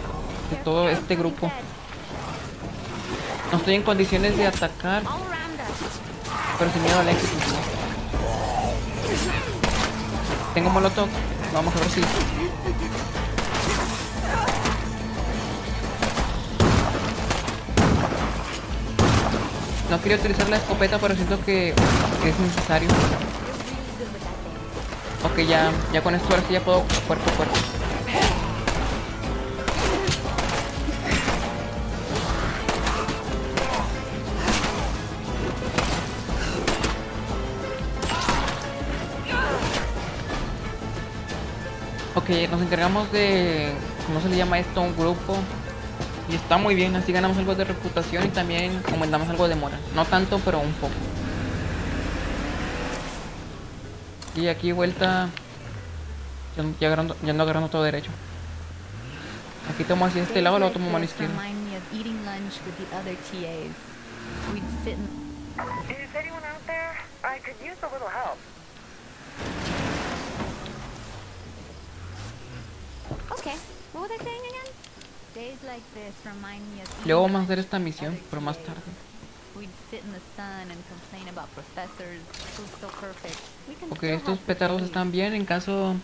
de todo este grupo. No estoy en condiciones de atacar pero sin miedo al éxito tengo molotov vamos a ver si. No quería utilizar la escopeta pero siento que es necesario. Ok, ya, ya con esto ahora sí ya puedo cuerpo a cuerpo. Ok, nos encargamos de... ¿Cómo se le llama esto? Un grupo. Y está muy bien, así ganamos algo de reputación y también aumentamos algo de moral. No tanto, pero un poco. Y aquí vuelta. Ya, ya, agarrando, ya ando agarrando todo derecho. Aquí tomo hacia este lado, luego tomo mano izquierda. Remind me of eating lunch with the other TAs. We'd sit in Is anyone out there? I could use a little help. Okay, what was I saying again? Days like this remind me of eating Luego vamos a hacer esta misión, pero más tarde. We'd sit in the sun and complain about professors. Who's so perfect. We can Ok, still estos petardos están bien en caso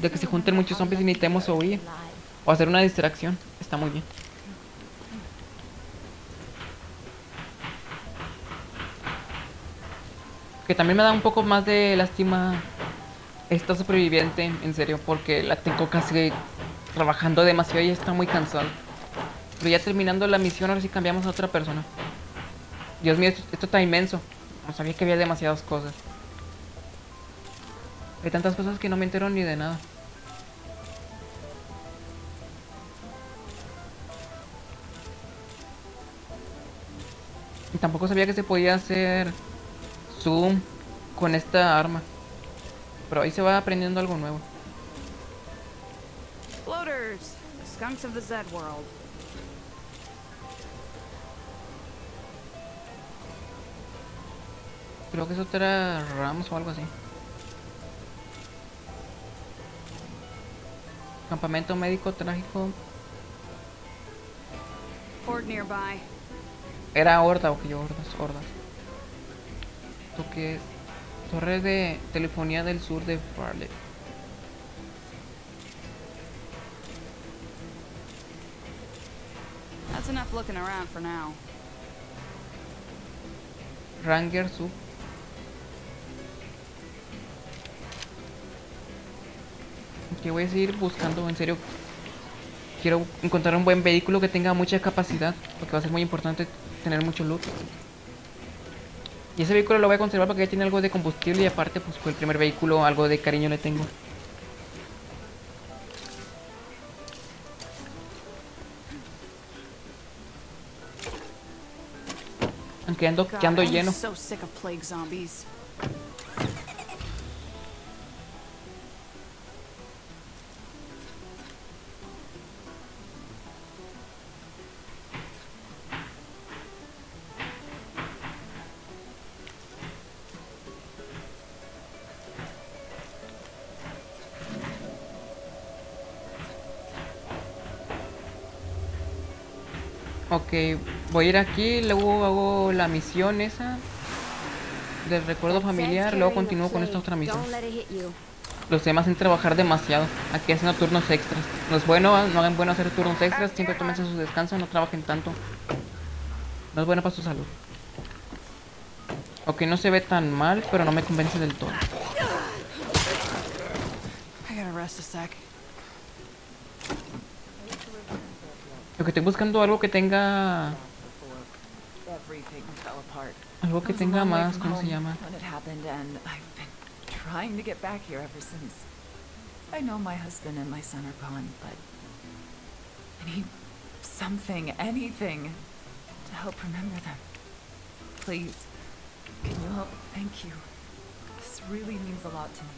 de que we se junten muchos zombies y necesitemos huir. O hacer una distracción. Está muy bien. Que también me da un poco más de lástima esta superviviente, en serio, porque la tengo casi trabajando demasiado y está muy cansada. Pero ya terminando la misión, ahora sí cambiamos a otra persona. Dios mío, esto, esto está inmenso. No sabía que había demasiadas cosas. Hay tantas cosas que no me entero ni de nada. Y tampoco sabía que se podía hacer zoom con esta arma. Pero ahí se va aprendiendo algo nuevo. Floaters, the skunks of the Zed world. Creo que eso era Rams o algo así. Campamento médico trágico. Horde nearby. Era horda o que yo hordas, hordas. ¿Esto qué es? Torre de telefonía del sur de Farley. That's enough looking around for now. Ranger Sub. Que voy a seguir buscando, en serio. Quiero encontrar un buen vehículo que tenga mucha capacidad, porque va a ser muy importante tener mucho loot. Y ese vehículo lo voy a conservar porque ya tiene algo de combustible y aparte pues fue el primer vehículo, algo de cariño le tengo. Aunque ando, que ando lleno. so sick of plague zombies. Ok, voy a ir aquí, luego hago la misión esa del recuerdo familiar, luego continúo con esta otra misión. Los demás en trabajar demasiado, aquí haciendo turnos extras. No es bueno, no hagan bueno hacer turnos extras, siempre tómense su descanso, no trabajen tanto. No es bueno para su salud. Ok, no se ve tan mal, pero no me convence del todo. I gotta rest a sec. Lo que estoy buscando algo que tenga... Everything fell apart. Algo que I was a tenga más, ¿cómo se llama? When it happened, and I've been trying to get back here ever since. I know my husband and my son are gone, but I need something, anything, to help remember them. Please, can you help? Thank you. This really means a lot to me.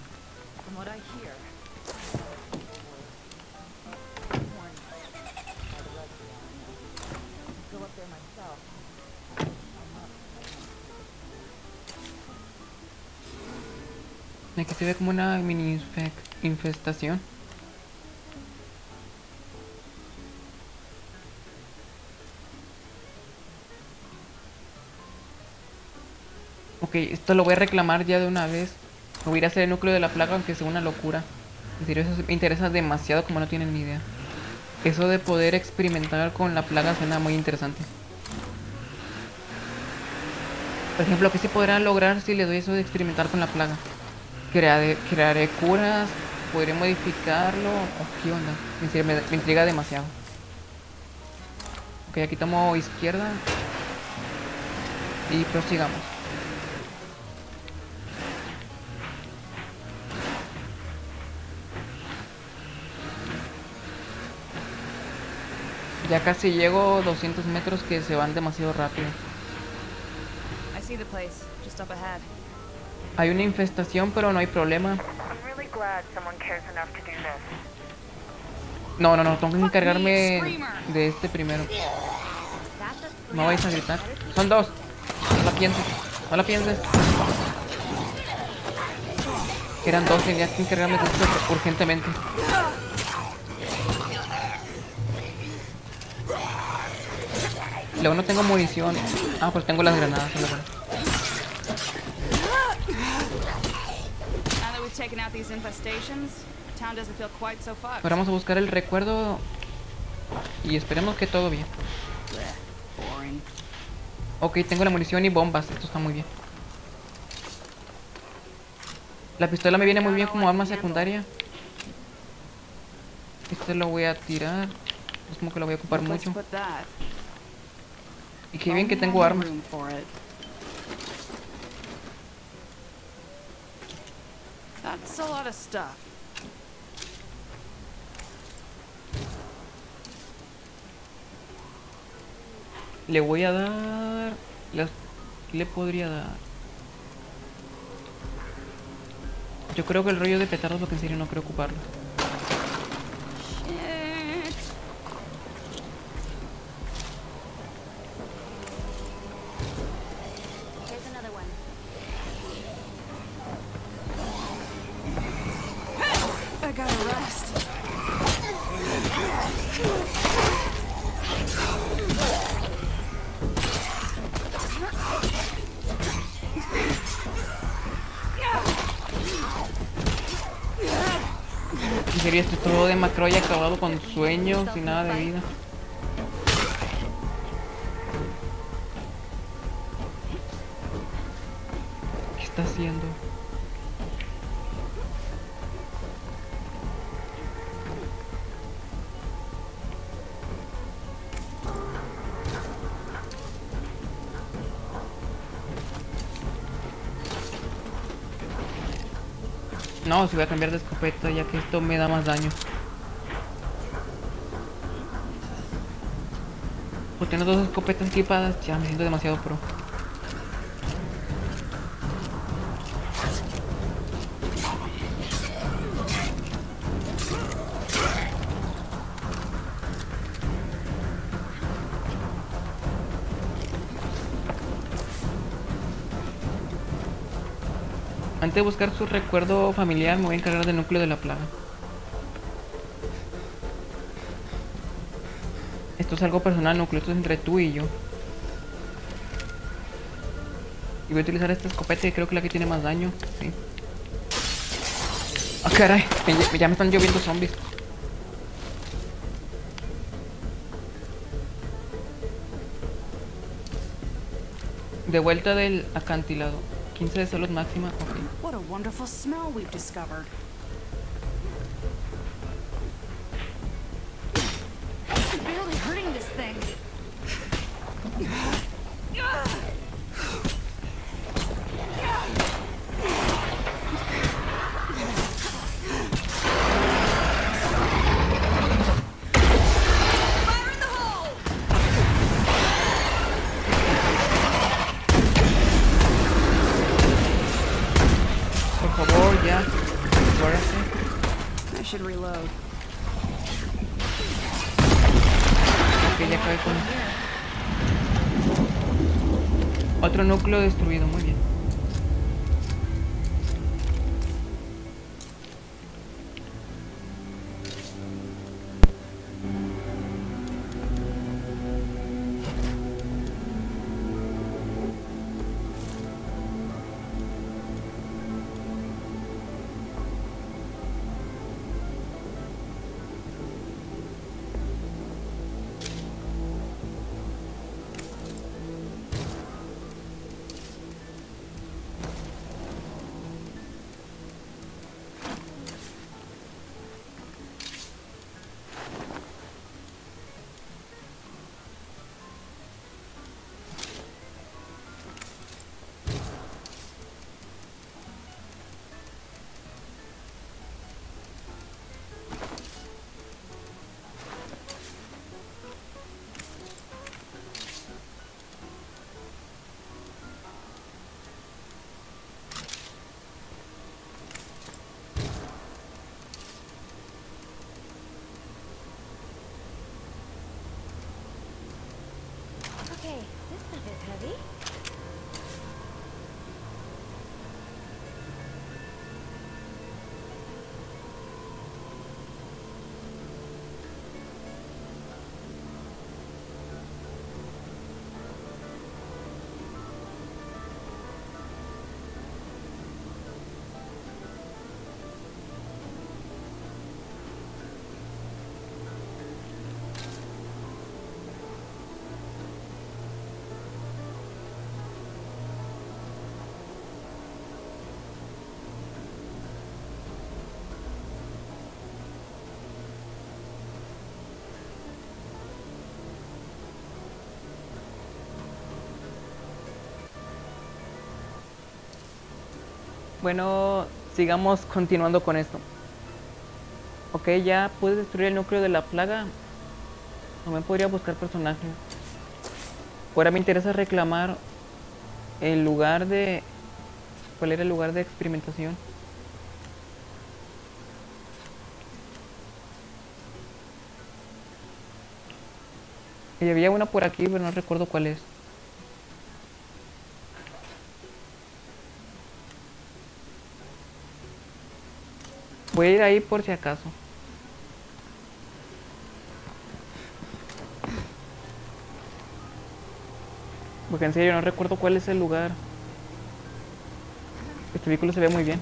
From what I hear. Aquí se ve como una mini infe- infestación. Ok, esto lo voy a reclamar ya de una vez. Me voy a hacer el núcleo de la plaga, aunque sea una locura. En serio, eso me interesa demasiado como no tienen ni idea. Eso de poder experimentar con la plaga suena muy interesante. Por ejemplo, ¿qué se podrá lograr si le doy eso de experimentar con la plaga? Crearé, crearé curas, podré modificarlo. ¿O qué onda? Me intriga demasiado. Ok, aquí tomo izquierda. Y prosigamos. Ya casi llego 200 metros que se van demasiado rápido. I see the place, just up ahead. Hay una infestación, pero no hay problema. No, no, no, tengo que encargarme de este primero. No vais a gritar. Son dos. No la pienses. No la pienses. Eran dos, tenía que encargarme de esto urgentemente. Luego no tengo munición. Ah, pues tengo las granadas bueno. Now that we've taken out these infestations, the town doesn't feel quite so fucked. Ahora vamos a buscar el recuerdo. Y esperemos que todo bien. Ok, tengo la munición y bombas. Esto está muy bien. La pistola me viene muy bien como arma secundaria. Este lo voy a tirar. Es como que lo voy a ocupar mucho. Y qué bien que tengo armas. room for it. That's a lot of stuff. Le voy a dar... las- ¿Qué le podría dar? Yo creo que el rollo de petardos porque en serio no creo ocuparlo. Estoy todo de macro y acabado con sueños y nada de vida. ¿Qué está haciendo? No, si voy a cambiar de escopeta ya que esto me da más daño. Por tener dos escopetas equipadas ya me siento demasiado pro. Antes de buscar su recuerdo familiar, me voy a encargar del núcleo de la plaga. Es algo personal, núcleo, esto es entre tú y yo. Y voy a utilizar esta escopeta creo que la que tiene más daño. Sí. Ah, caray, me lle- ya me están lloviendo zombies. De vuelta del acantilado. 15 de salud máxima, ok. What a wonderful smell we've discovered. things. Núcleo destruido, muy. Ravi Bueno, sigamos continuando con esto. Ok, ya pude destruir el núcleo de la plaga. También podría buscar personajes. Ahora me interesa reclamar el lugar de... ¿Cuál era el lugar de experimentación? Y había una por aquí, pero no recuerdo cuál es. Voy a ir ahí por si acaso. Porque en serio no recuerdo cuál es el lugar. Este vehículo se ve muy bien.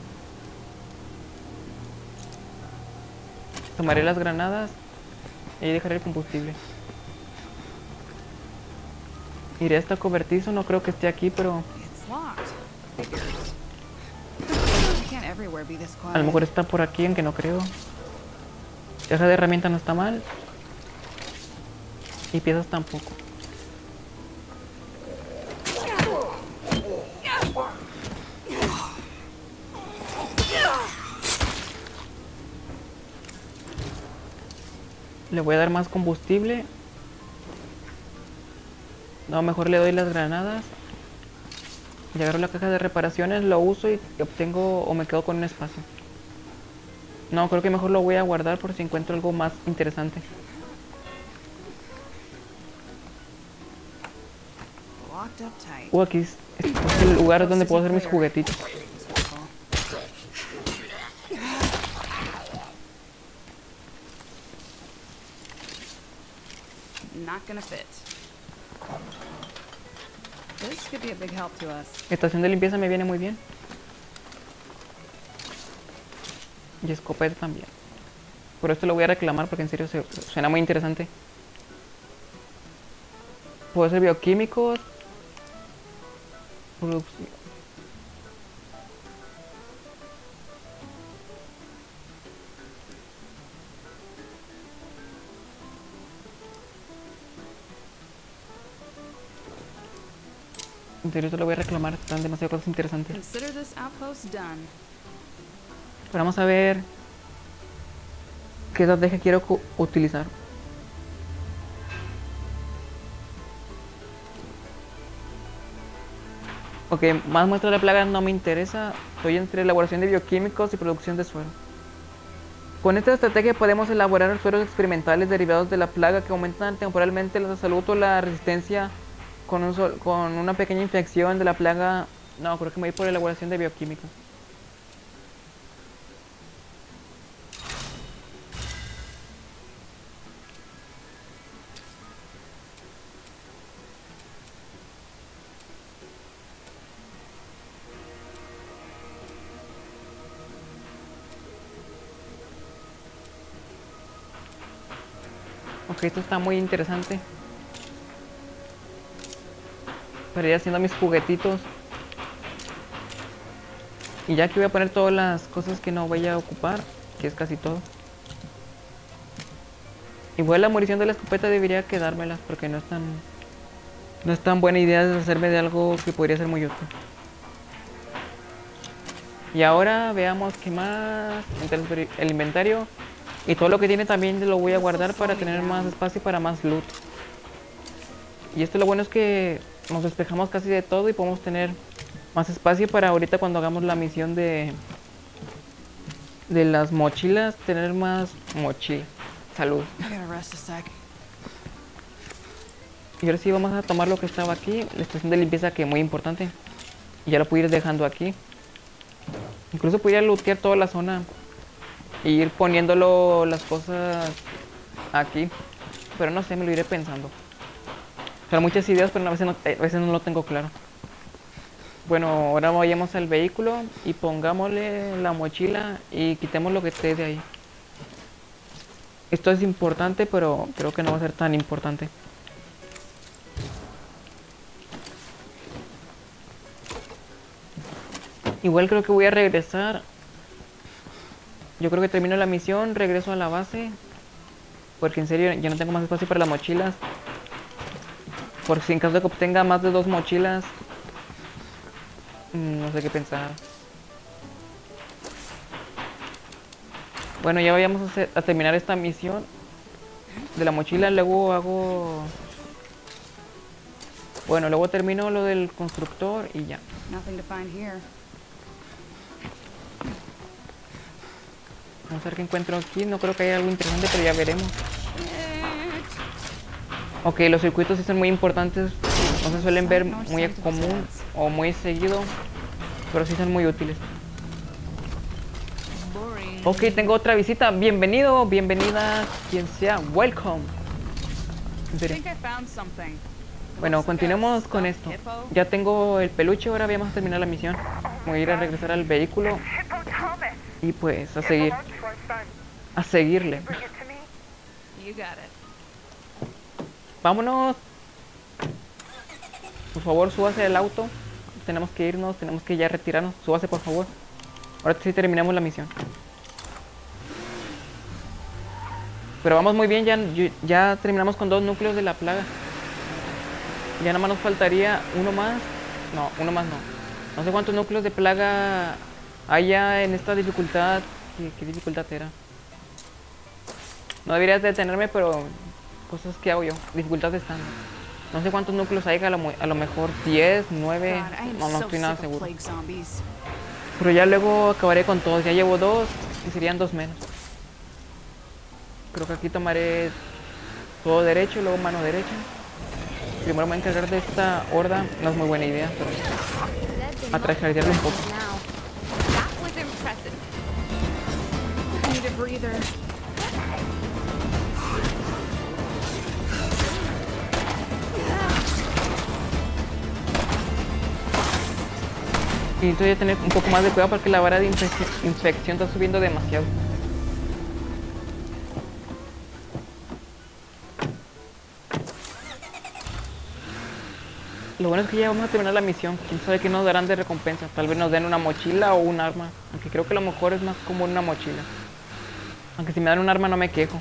Tomaré las granadas y dejaré el combustible. Iré hasta cobertizo, no creo que esté aquí, pero a lo mejor está por aquí, aunque no creo. Caja de herramienta no está mal. Y piezas tampoco. Le voy a dar más combustible. No, mejor le doy las granadas. Y agarro la caja de reparaciones, lo uso y obtengo o me quedo con un espacio. No, creo que mejor lo voy a guardar por si encuentro algo más interesante. Uh, aquí es el lugar donde puedo hacer mis juguetitos. Not gonna fit. Estación de limpieza me viene muy bien. Y escopeta también. Por esto lo voy a reclamar porque en serio se, suena muy interesante. Puedo hacer bioquímicos. Producción. En serio, esto lo voy a reclamar. Están demasiadas cosas interesantes. Pero vamos a ver qué estrategia quiero utilizar. Ok, más muestras de plaga no me interesa. Estoy entre elaboración de bioquímicos y producción de suero. Con esta estrategia podemos elaborar sueros experimentales derivados de la plaga que aumentan temporalmente la salud o la resistencia con, un sol- con una pequeña infección de la plaga. No, creo que me voy por elaboración de bioquímicos. Ok, esto está muy interesante. Para haciendo mis juguetitos. Y ya que voy a poner todas las cosas que no vaya a ocupar, que es casi todo. Igual la munición de la escopeta debería quedármelas porque no es tan... No es tan buena idea deshacerme de algo que podría ser muy útil. Y ahora veamos qué más. El inventario. Y todo lo que tiene también lo voy a guardar para tener más espacio y para más loot. Y esto lo bueno es que nos despejamos casi de todo y podemos tener más espacio para ahorita cuando hagamos la misión de de las mochilas, tener más mochila. Salud. Y ahora sí vamos a tomar lo que estaba aquí, la estación de limpieza que es muy importante. Y ya lo puedo ir dejando aquí. Incluso podría lootear toda la zona. E ir poniéndolo las cosas aquí. Pero no sé, me lo iré pensando. O sea, muchas ideas, pero a veces no, a veces no lo tengo claro. Bueno, ahora vayamos al vehículo y pongámosle la mochila y quitemos lo que esté de ahí. Esto es importante, pero creo que no va a ser tan importante. Igual creo que voy a regresar. Yo creo que termino la misión, regreso a la base. Porque en serio ya no tengo más espacio para las mochilas. Por si en caso de que obtenga más de dos mochilas, mm, no sé qué pensar. Bueno, ya vayamos a, a terminar esta misión de la mochila. Luego hago... Bueno, luego termino lo del constructor y ya. Vamos a ver qué encuentro aquí. No creo que haya algo interesante, pero ya veremos. Ok, los circuitos sí son muy importantes. No se suelen ver muy común o muy seguido, pero sí son muy útiles. Ok, tengo otra visita. Bienvenido, bienvenida, quien sea. Welcome. Bueno, continuemos con esto. Ya tengo el peluche, ahora vamos a terminar la misión. Voy a ir a regresar al vehículo y pues a seguir, a seguirle. Bring it to me. You got it. Vámonos. Por favor, súbase del auto. Tenemos que irnos, tenemos que ya retirarnos. Súbase, por favor. Ahora sí terminamos la misión. Pero vamos muy bien, ya, ya terminamos con dos núcleos de la plaga. Ya nada más nos faltaría uno más. No, uno más no. No sé cuántos núcleos de plaga haya en esta dificultad. ¿Qué, dificultad era? No deberías detenerme, pero cosas que hago yo. Dificultad de estándar. No sé cuántos núcleos hay, a lo, mu- a lo mejor 10, 9. God, I am No, estoy nada seguro. Pero ya luego acabaré con todos. Ya llevo dos y serían dos menos. Creo que aquí tomaré todo derecho, luego mano derecha. Primero me voy a encargar de esta horda. No es muy buena idea, pero Zed's a in trajardearle un poco. Necesito ya tener un poco más de cuidado porque la vara de infección, está subiendo demasiado. Lo bueno es que ya vamos a terminar la misión. Quién sabe qué nos darán de recompensa. Tal vez nos den una mochila o un arma. Aunque creo que lo mejor es más como una mochila. Aunque si me dan un arma no me quejo.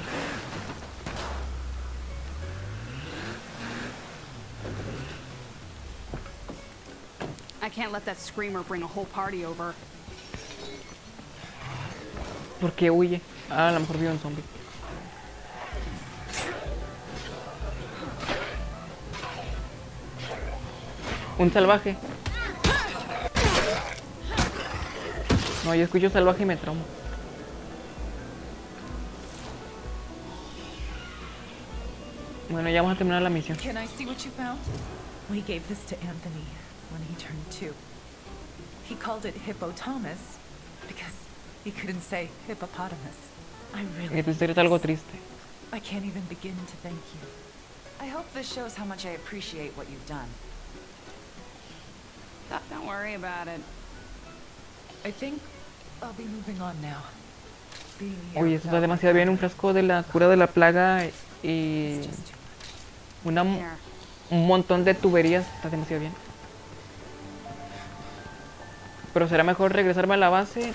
I can't let that screamer bring a whole party over. ¿Por qué huye? Ah, a lo mejor vio un zombie. Un salvaje. No, yo escucho salvaje y me traumo. Bueno, ya vamos a terminar la misión. Can I see what you found? We gave this to Anthony he turned two. He called it Hippopotamus because he couldn't say hippopotamus. I really. I can't even begin to thank you. I hope this shows how much I appreciate what you've done. Don't- Don't worry about it. I think I'll be moving on now. Being here Oye, esto está demasiado bien. Un frasco de la cura de la plaga y una, un montón de tuberías. Está demasiado bien. Pero será mejor regresarme a la base.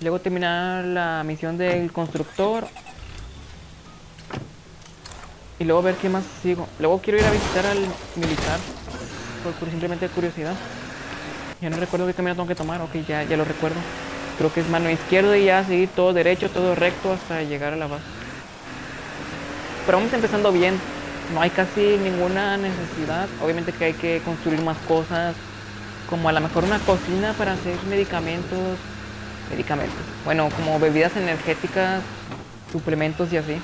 Luego terminar la misión del constructor. Y luego ver qué más sigo. Luego quiero ir a visitar al militar. Por, simplemente curiosidad. Ya no recuerdo qué camino tengo que tomar. Ok, ya, ya lo recuerdo. Creo que es mano izquierda y ya seguir todo derecho, todo recto hasta llegar a la base. Pero vamos empezando bien. No hay casi ninguna necesidad. Obviamente que hay que construir más cosas. Como a lo mejor una cocina para hacer medicamentos. Medicamentos. Bueno, como bebidas energéticas, suplementos y así.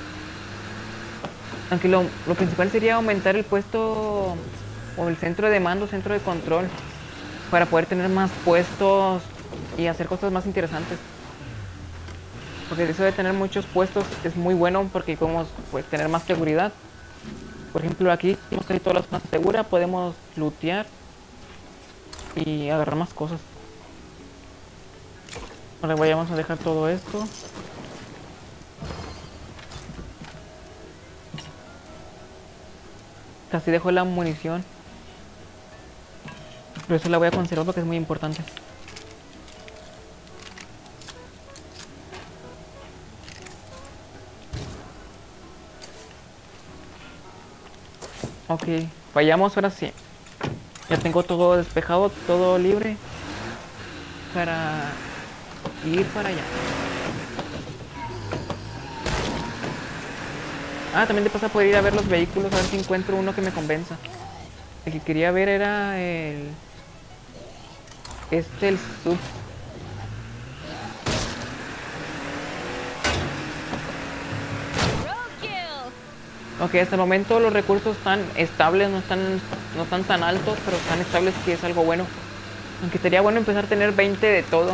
Aunque lo, lo principal sería aumentar el puesto o el centro de mando, centro de control. Para poder tener más puestos y hacer cosas más interesantes. Porque eso de tener muchos puestos es muy bueno porque podemos pues, tener más seguridad. Por ejemplo, aquí tenemos casi todas las zonas seguras, podemos lootear y agarrar más cosas. Ahora vayamos a dejar todo esto. Casi dejo la munición. Pero eso la voy a conservar porque es muy importante. Ok, vayamos ahora sí. Ya tengo todo despejado, todo libre para ir para allá. Ah, también de paso poder ir a ver los vehículos, a ver si encuentro uno que me convenza. El que quería ver era el... Este, el sub Ok, hasta el momento los recursos están estables, no están, no están tan altos, pero están estables que es algo bueno. Aunque sería bueno empezar a tener 20 de todo.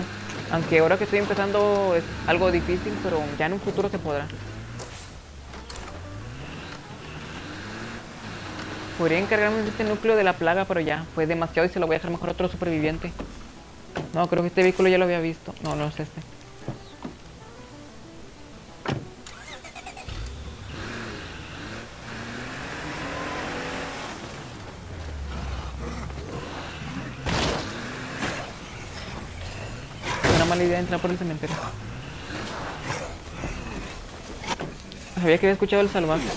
Aunque ahora que estoy empezando es algo difícil, pero ya en un futuro se podrá. Podría encargarme de este núcleo de la plaga, pero ya, fue demasiado y se lo voy a dejar mejor a otro superviviente. No, creo que este vehículo ya lo había visto. No, no es este. Mala idea entrar por el cementerio. Sabía que había escuchado el salvaje.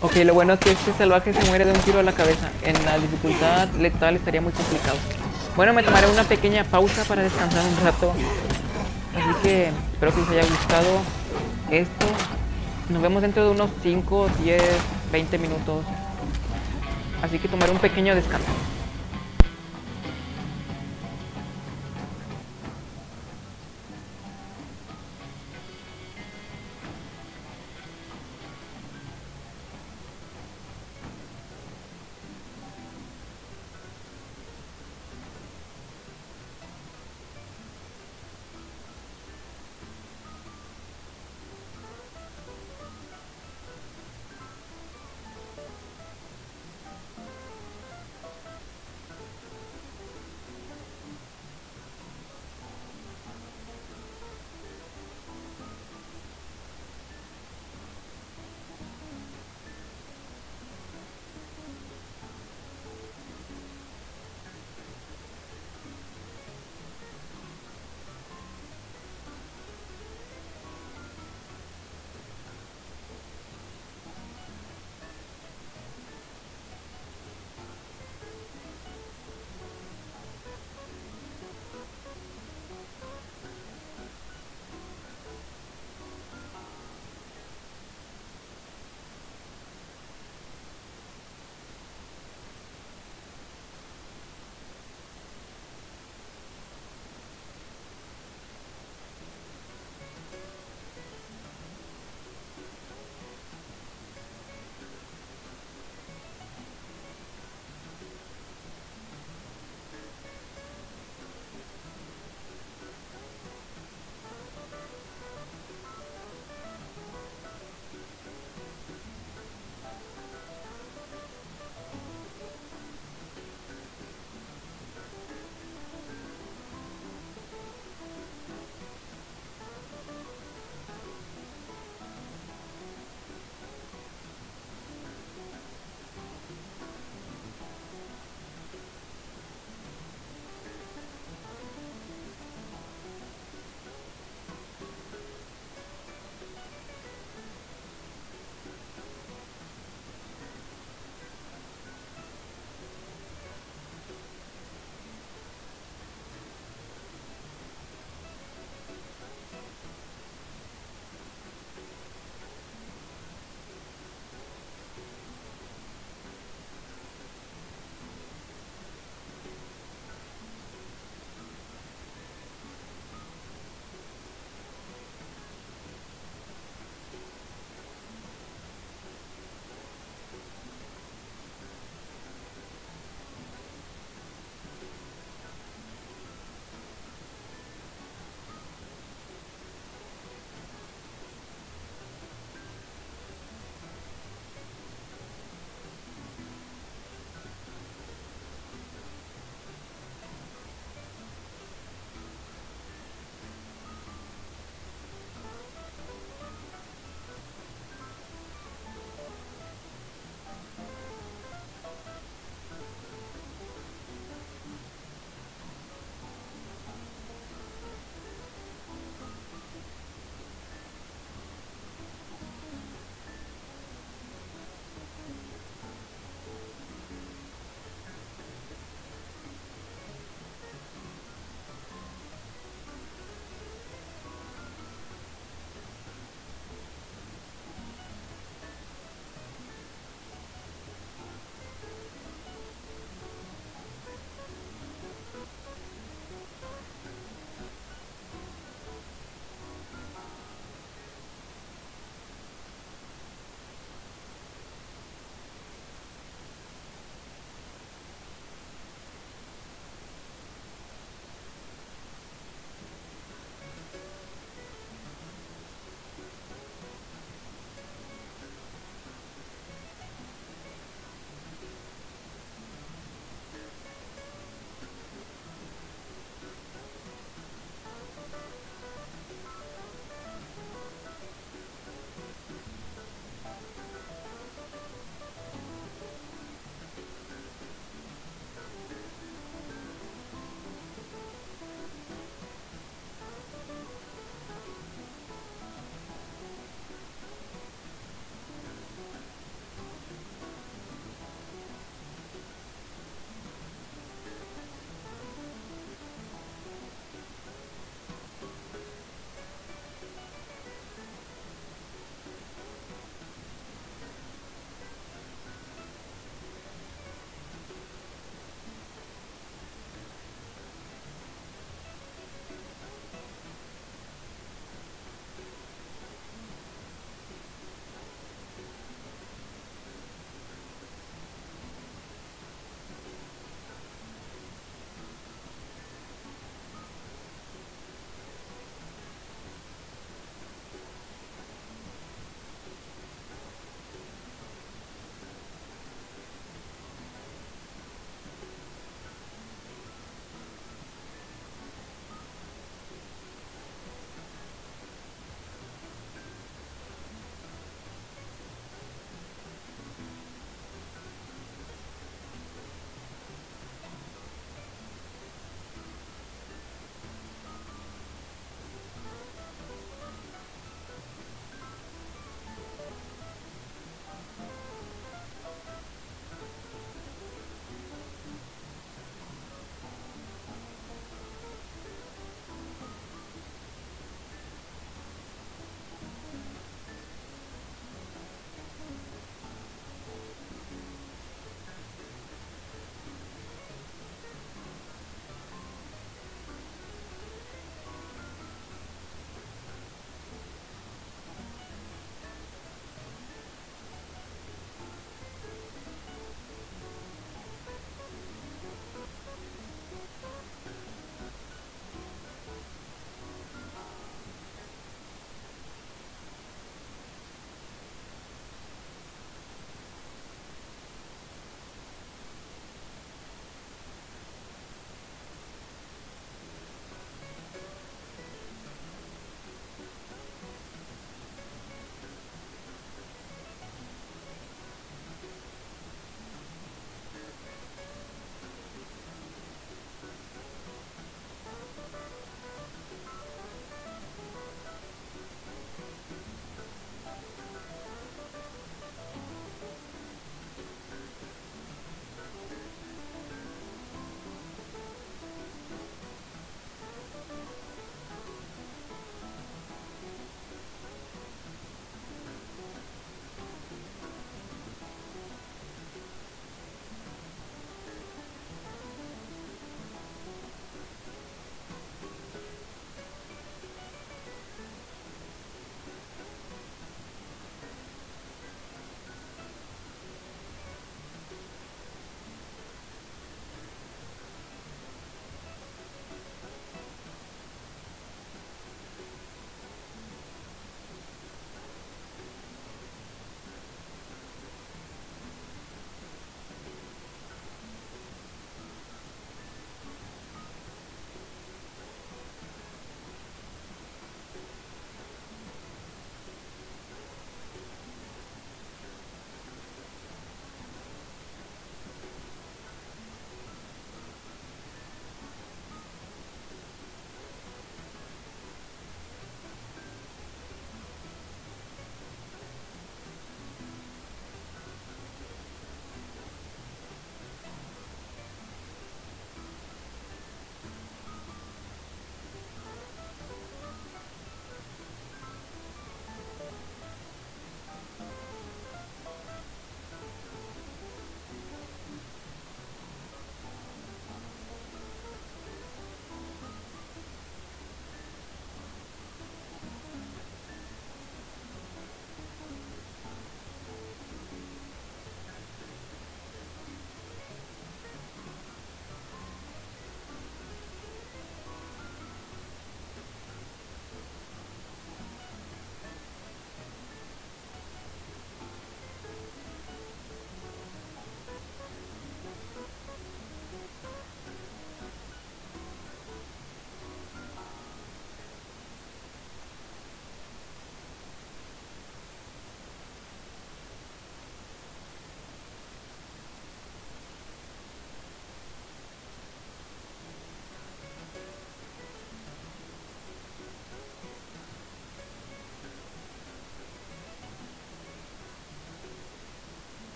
Ok, lo bueno es que este salvaje se muere de un tiro a la cabeza. En la dificultad letal estaría muy complicado. Bueno, me tomaré una pequeña pausa para descansar un rato. Así que espero que les haya gustado esto. Nos vemos dentro de unos 5, 10, 20 minutos. Así que tomaré un pequeño descanso.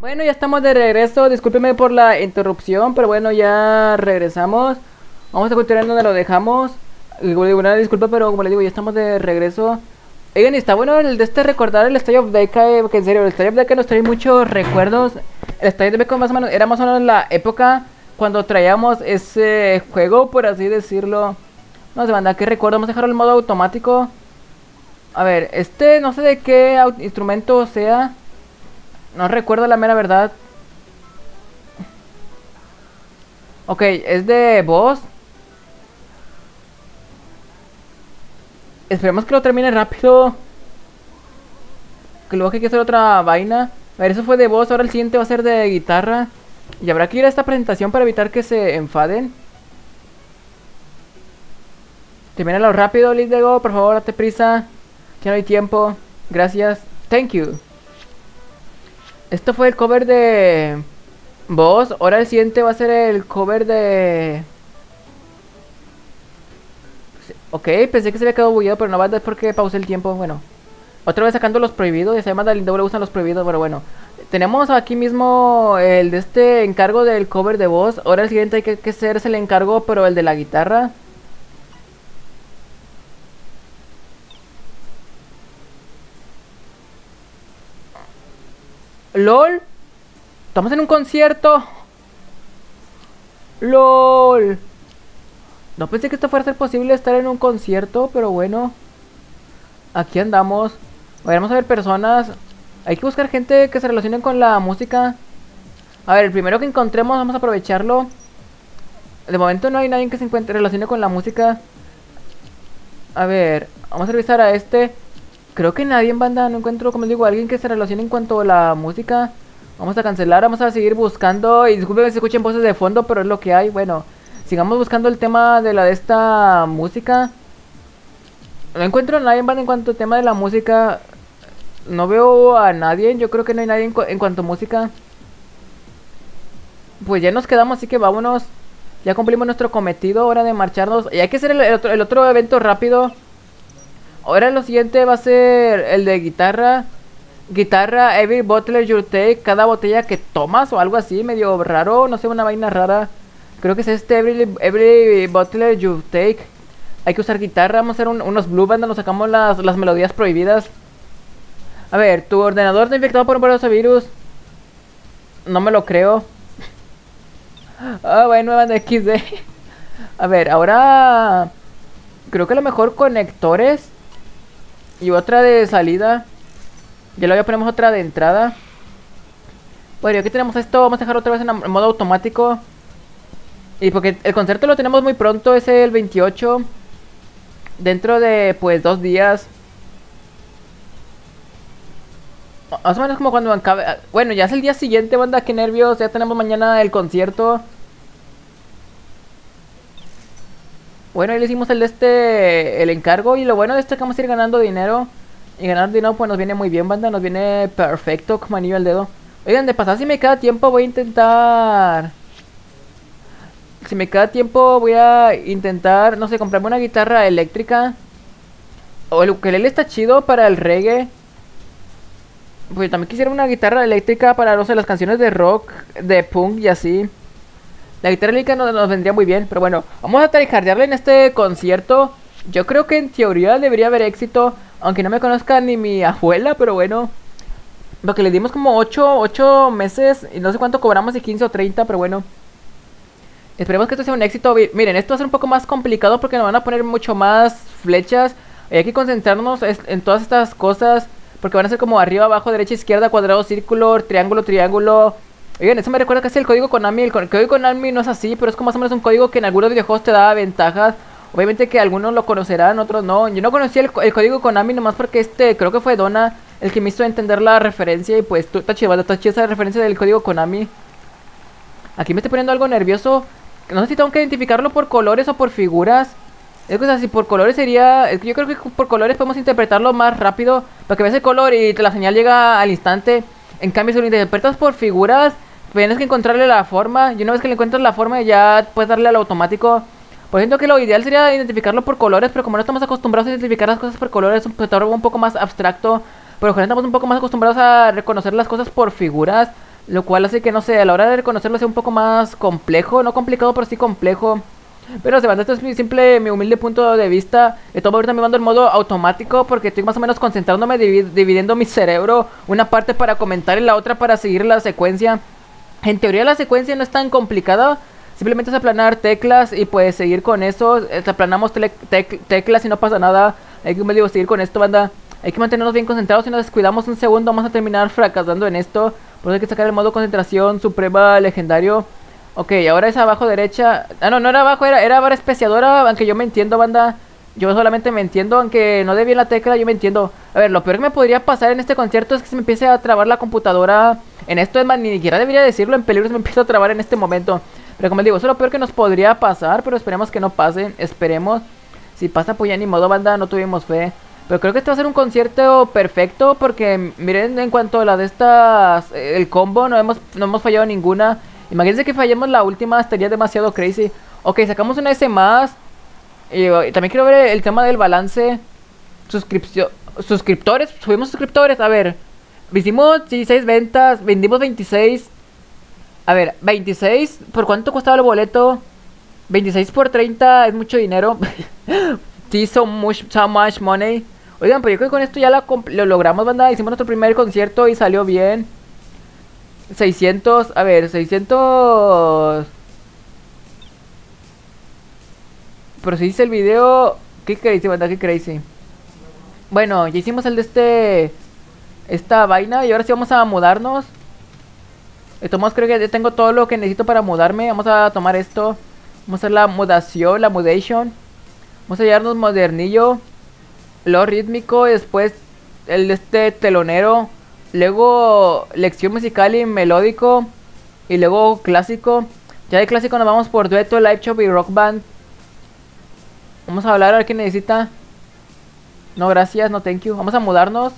Bueno, ya estamos de regreso. Discúlpeme por la interrupción, pero bueno, ya regresamos. Vamos a continuar donde lo dejamos. Una disculpa, pero como les digo, ya estamos de regreso. Oigan, está bueno el de este recordar el Stay of Decay, que en serio, el Stay of Decay nos trae muchos recuerdos. El Stay of Decay más o menos, era más o menos la época cuando traíamos ese juego, por así decirlo. No sé, banda, ¿qué recuerdo? Vamos a dejarlo en modo automático. A ver, este no sé de qué instrumento sea. No recuerdo la mera verdad. Ok, es de voz. Esperemos que lo termine rápido. Que luego hay que hacer otra vaina. A ver, eso fue de voz. Ahora el siguiente va a ser de guitarra. Y habrá que ir a esta presentación para evitar que se enfaden. Termínalo rápido, Lindego. Por favor, date prisa. Ya no hay tiempo. Gracias. Thank you. Esto fue el cover de Boss. Ahora el siguiente va a ser el cover de. Ok, pensé que se había quedado bugueado, pero no va a dar porque pausé el tiempo. Bueno, otra vez sacando los prohibidos. Ya se llama Dalinda le gustan los prohibidos, pero bueno. Tenemos aquí mismo el de este encargo del cover de voz. Ahora el siguiente hay que, que hacer es el encargo, pero el de la guitarra. LOL. Estamos en un concierto. LOL. No pensé que esto fuera a ser posible estar en un concierto, pero bueno. Aquí andamos. Vamos a ver personas. Hay que buscar gente que se relacione con la música. A ver, el primero que encontremos vamos a aprovecharlo. De momento no hay nadie que se encuentre relacione con la música. A ver, vamos a revisar a este. Creo que nadie en banda, no encuentro, como les digo, alguien que se relacione en cuanto a la música. Vamos a cancelar, vamos a seguir buscando. Y disculpen que se escuchen voces de fondo, pero es lo que hay. Bueno, sigamos buscando el tema de la de esta música. No encuentro a nadie en banda en cuanto al tema de la música. No veo a nadie, yo creo que no hay nadie en, cu- en cuanto a música. Pues ya nos quedamos, así que vámonos. Ya cumplimos nuestro cometido, hora de marcharnos. Y hay que hacer el otro, el otro evento rápido. Ahora lo siguiente va a ser el de guitarra. Guitarra, every bottle you take. Cada botella que tomas o algo así, medio raro. No sé, una vaina rara. Creo que es este, every, every bottle you take. Hay que usar guitarra. Vamos a hacer un- unos blue band. Nos sacamos las, las melodías prohibidas. A ver, tu ordenador está infectado por un virus. No me lo creo. Ah, bueno, banda XD. A ver, ahora. Creo que lo mejor conectores. Y otra de salida. Ya luego ponemos otra de entrada. Bueno, aquí tenemos esto. Vamos a dejar otra vez en, modo automático. Y porque el concierto lo tenemos muy pronto. Es el 28. Dentro de pues dos días. Más o menos como cuando acabe. Bueno, ya es el día siguiente, banda. Qué nervios. Ya tenemos mañana el concierto. Bueno, ahí le hicimos el este. El encargo. Y lo bueno de esto es que vamos a ir ganando dinero. Y ganar dinero, pues nos viene muy bien, banda. Nos viene perfecto, como anillo al dedo. Oigan, de pasar, si me queda tiempo, voy a intentar. Si me queda tiempo, voy a intentar, no sé, comprarme una guitarra eléctrica. O el ukelele está chido para el reggae. Pues también quisiera una guitarra eléctrica para, no sé, las canciones de rock, de punk y así. La guitarra no- nos, vendría muy bien, pero bueno, vamos a tryhardearle en este concierto. Yo creo que en teoría debería haber éxito, aunque no me conozca ni mi abuela, pero bueno. Porque le dimos como 8, 8 meses y no sé cuánto cobramos, si 15 o 30, pero bueno. Esperemos que esto sea un éxito. Miren, esto va a ser un poco más complicado porque nos van a poner mucho más flechas. Hay que concentrarnos en todas estas cosas. Porque van a ser como arriba, abajo, derecha, izquierda, cuadrado, círculo, triángulo, triángulo. Oigan, eso me recuerda casi el código Konami. El, código Konami no es así, pero es como más o menos un código que en algunos videojuegos te da ventajas. Obviamente que algunos lo conocerán, otros no. Yo no conocía el, el código Konami nomás porque este, creo que fue Donna el que me hizo entender la referencia. Y pues tú, está está esa referencia del código Konami. Aquí me estoy poniendo algo nervioso. No sé si tengo que identificarlo por colores o por figuras. Es que, o sea, si por colores sería... es que yo creo que por colores podemos interpretarlo más rápido. Para que veas el color y la señal llega al instante. En cambio, si lo interpretas por figuras, tienes que encontrarle la forma. Y una vez que le encuentras la forma, ya puedes darle al automático. Por ejemplo, que lo ideal sería identificarlo por colores, pero como no estamos acostumbrados a identificar las cosas por colores, es un un poco más abstracto. Pero ojalá estamos un poco más acostumbrados a reconocer las cosas por figuras. Lo cual hace que, no sé, a la hora de reconocerlo sea un poco más complejo. No complicado, pero sí complejo. Pero se banda, esto es mi simple, mi humilde punto de vista. Estoy ahorita me mando en modo automático porque estoy más o menos concentrándome, divi- dividiendo mi cerebro. Una parte para comentar y la otra para seguir la secuencia. En teoría la secuencia no es tan complicada. Simplemente es aplanar teclas y pues seguir con eso. Eh, Aplanamos tec- teclas y no pasa nada. Hay que digo, seguir con esto, banda. Hay que mantenernos bien concentrados. Si nos descuidamos un segundo, vamos a terminar fracasando en esto. Por eso hay que sacar el modo concentración suprema legendario. Ok, ahora es abajo derecha. Ah, no, no era abajo, era, era barra especiadora. Aunque yo me entiendo, banda. Yo solamente me entiendo, aunque no dé bien la tecla, yo me entiendo. A ver, lo peor que me podría pasar en este concierto es que se me empiece a trabar la computadora. En esto es más, ni siquiera debería decirlo, en peligro se me empieza a trabar en este momento. Pero como les digo, eso es lo peor que nos podría pasar, pero esperemos que no pase, esperemos. Si pasa, pues ya ni modo, banda, no tuvimos fe. Pero creo que este va a ser un concierto perfecto porque miren en cuanto a la de estas, eh, el combo, no hemos, no hemos fallado ninguna. Imagínense que fallemos la última, estaría demasiado crazy. Ok, sacamos una S más. Y, también quiero ver el tema del balance. Suscripción, suscriptores, subimos suscriptores. A ver, hicimos 16 ventas, vendimos 26. A ver, 26, ¿por cuánto costaba el boleto? 26 por 30 es mucho dinero. sí, so much, much money. Oigan, pero yo creo que con esto ya la lo logramos, banda. Hicimos nuestro primer concierto y salió bien. 600, a ver, 600... Pero si dice el video... Qué crazy, banda, qué crazy. Bueno, ya hicimos el de este... Esta vaina y ahora sí vamos a mudarnos. Modos, creo que ya tengo todo lo que necesito para mudarme. Vamos a tomar esto. Vamos a hacer la mudación, la mudation. Vamos a llevarnos modernillo. Lo rítmico. y Después el de este telonero. Luego lección musical y melódico. Y luego clásico. Ya de clásico nos vamos por dueto, live show y rock band. Vamos a hablar a ver qué necesita. No, gracias, no thank you. Vamos a mudarnos.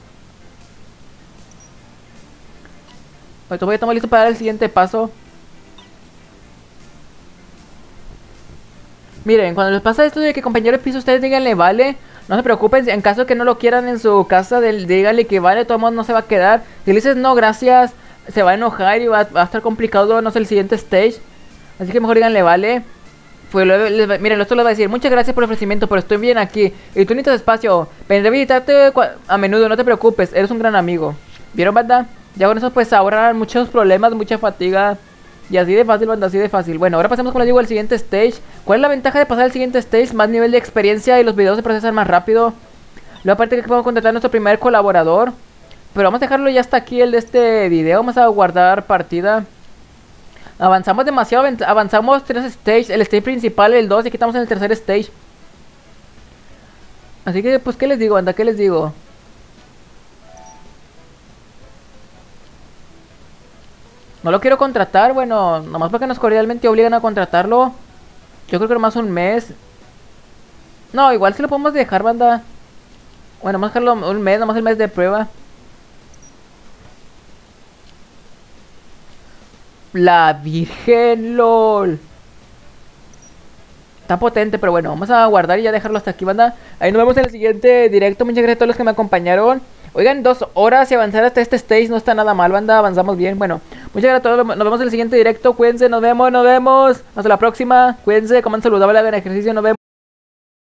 Ahorita voy a tomar listo para dar el siguiente paso. Miren, cuando les pasa esto de que compañero de piso, ustedes díganle vale. No se preocupen, en caso que no lo quieran en su casa, díganle que vale, de todos modos no se va a quedar. Si le dices no, gracias, se va a enojar y va, va a estar complicado, no sé, el siguiente stage. Así que mejor díganle vale. Pues miren, esto les va a decir, muchas gracias por el ofrecimiento, pero estoy bien aquí. Y tú necesitas espacio. Vendré a visitarte a menudo, no te preocupes, eres un gran amigo. ¿Vieron, banda? Ya con eso pues ahorran muchos problemas, mucha fatiga. Y así de fácil, banda, así de fácil. Bueno, ahora pasemos, como les digo, al siguiente stage. ¿Cuál es la ventaja de pasar al siguiente stage? Más nivel de experiencia y los videos se procesan más rápido. Luego aparte que podemos contratar a nuestro primer colaborador. Pero vamos a dejarlo ya hasta aquí el de este video. Vamos a guardar partida. Avanzamos demasiado, avan- avanzamos tres stages. El stage principal, el 2, y aquí estamos en el tercer stage. Así que, pues, ¿qué les digo, banda? ¿Qué les digo? No lo quiero contratar, bueno, nomás porque nos cordialmente obligan a contratarlo. Yo creo que nomás un mes. No, igual si lo podemos dejar, banda. Bueno, vamos a dejarlo un mes, nomás el mes de prueba. La Virgen LOL. Está potente, pero bueno, vamos a guardar y ya dejarlo hasta aquí, banda. Ahí nos vemos en el siguiente directo. Muchas gracias a todos los que me acompañaron. Oigan, dos horas y avanzar hasta este stage no está nada mal, banda. Avanzamos bien. Bueno, muchas gracias a todos. Nos vemos en el siguiente directo. Cuídense, nos vemos, nos vemos. Hasta la próxima. Cuídense, coman saludable, hagan ejercicio. Nos vemos.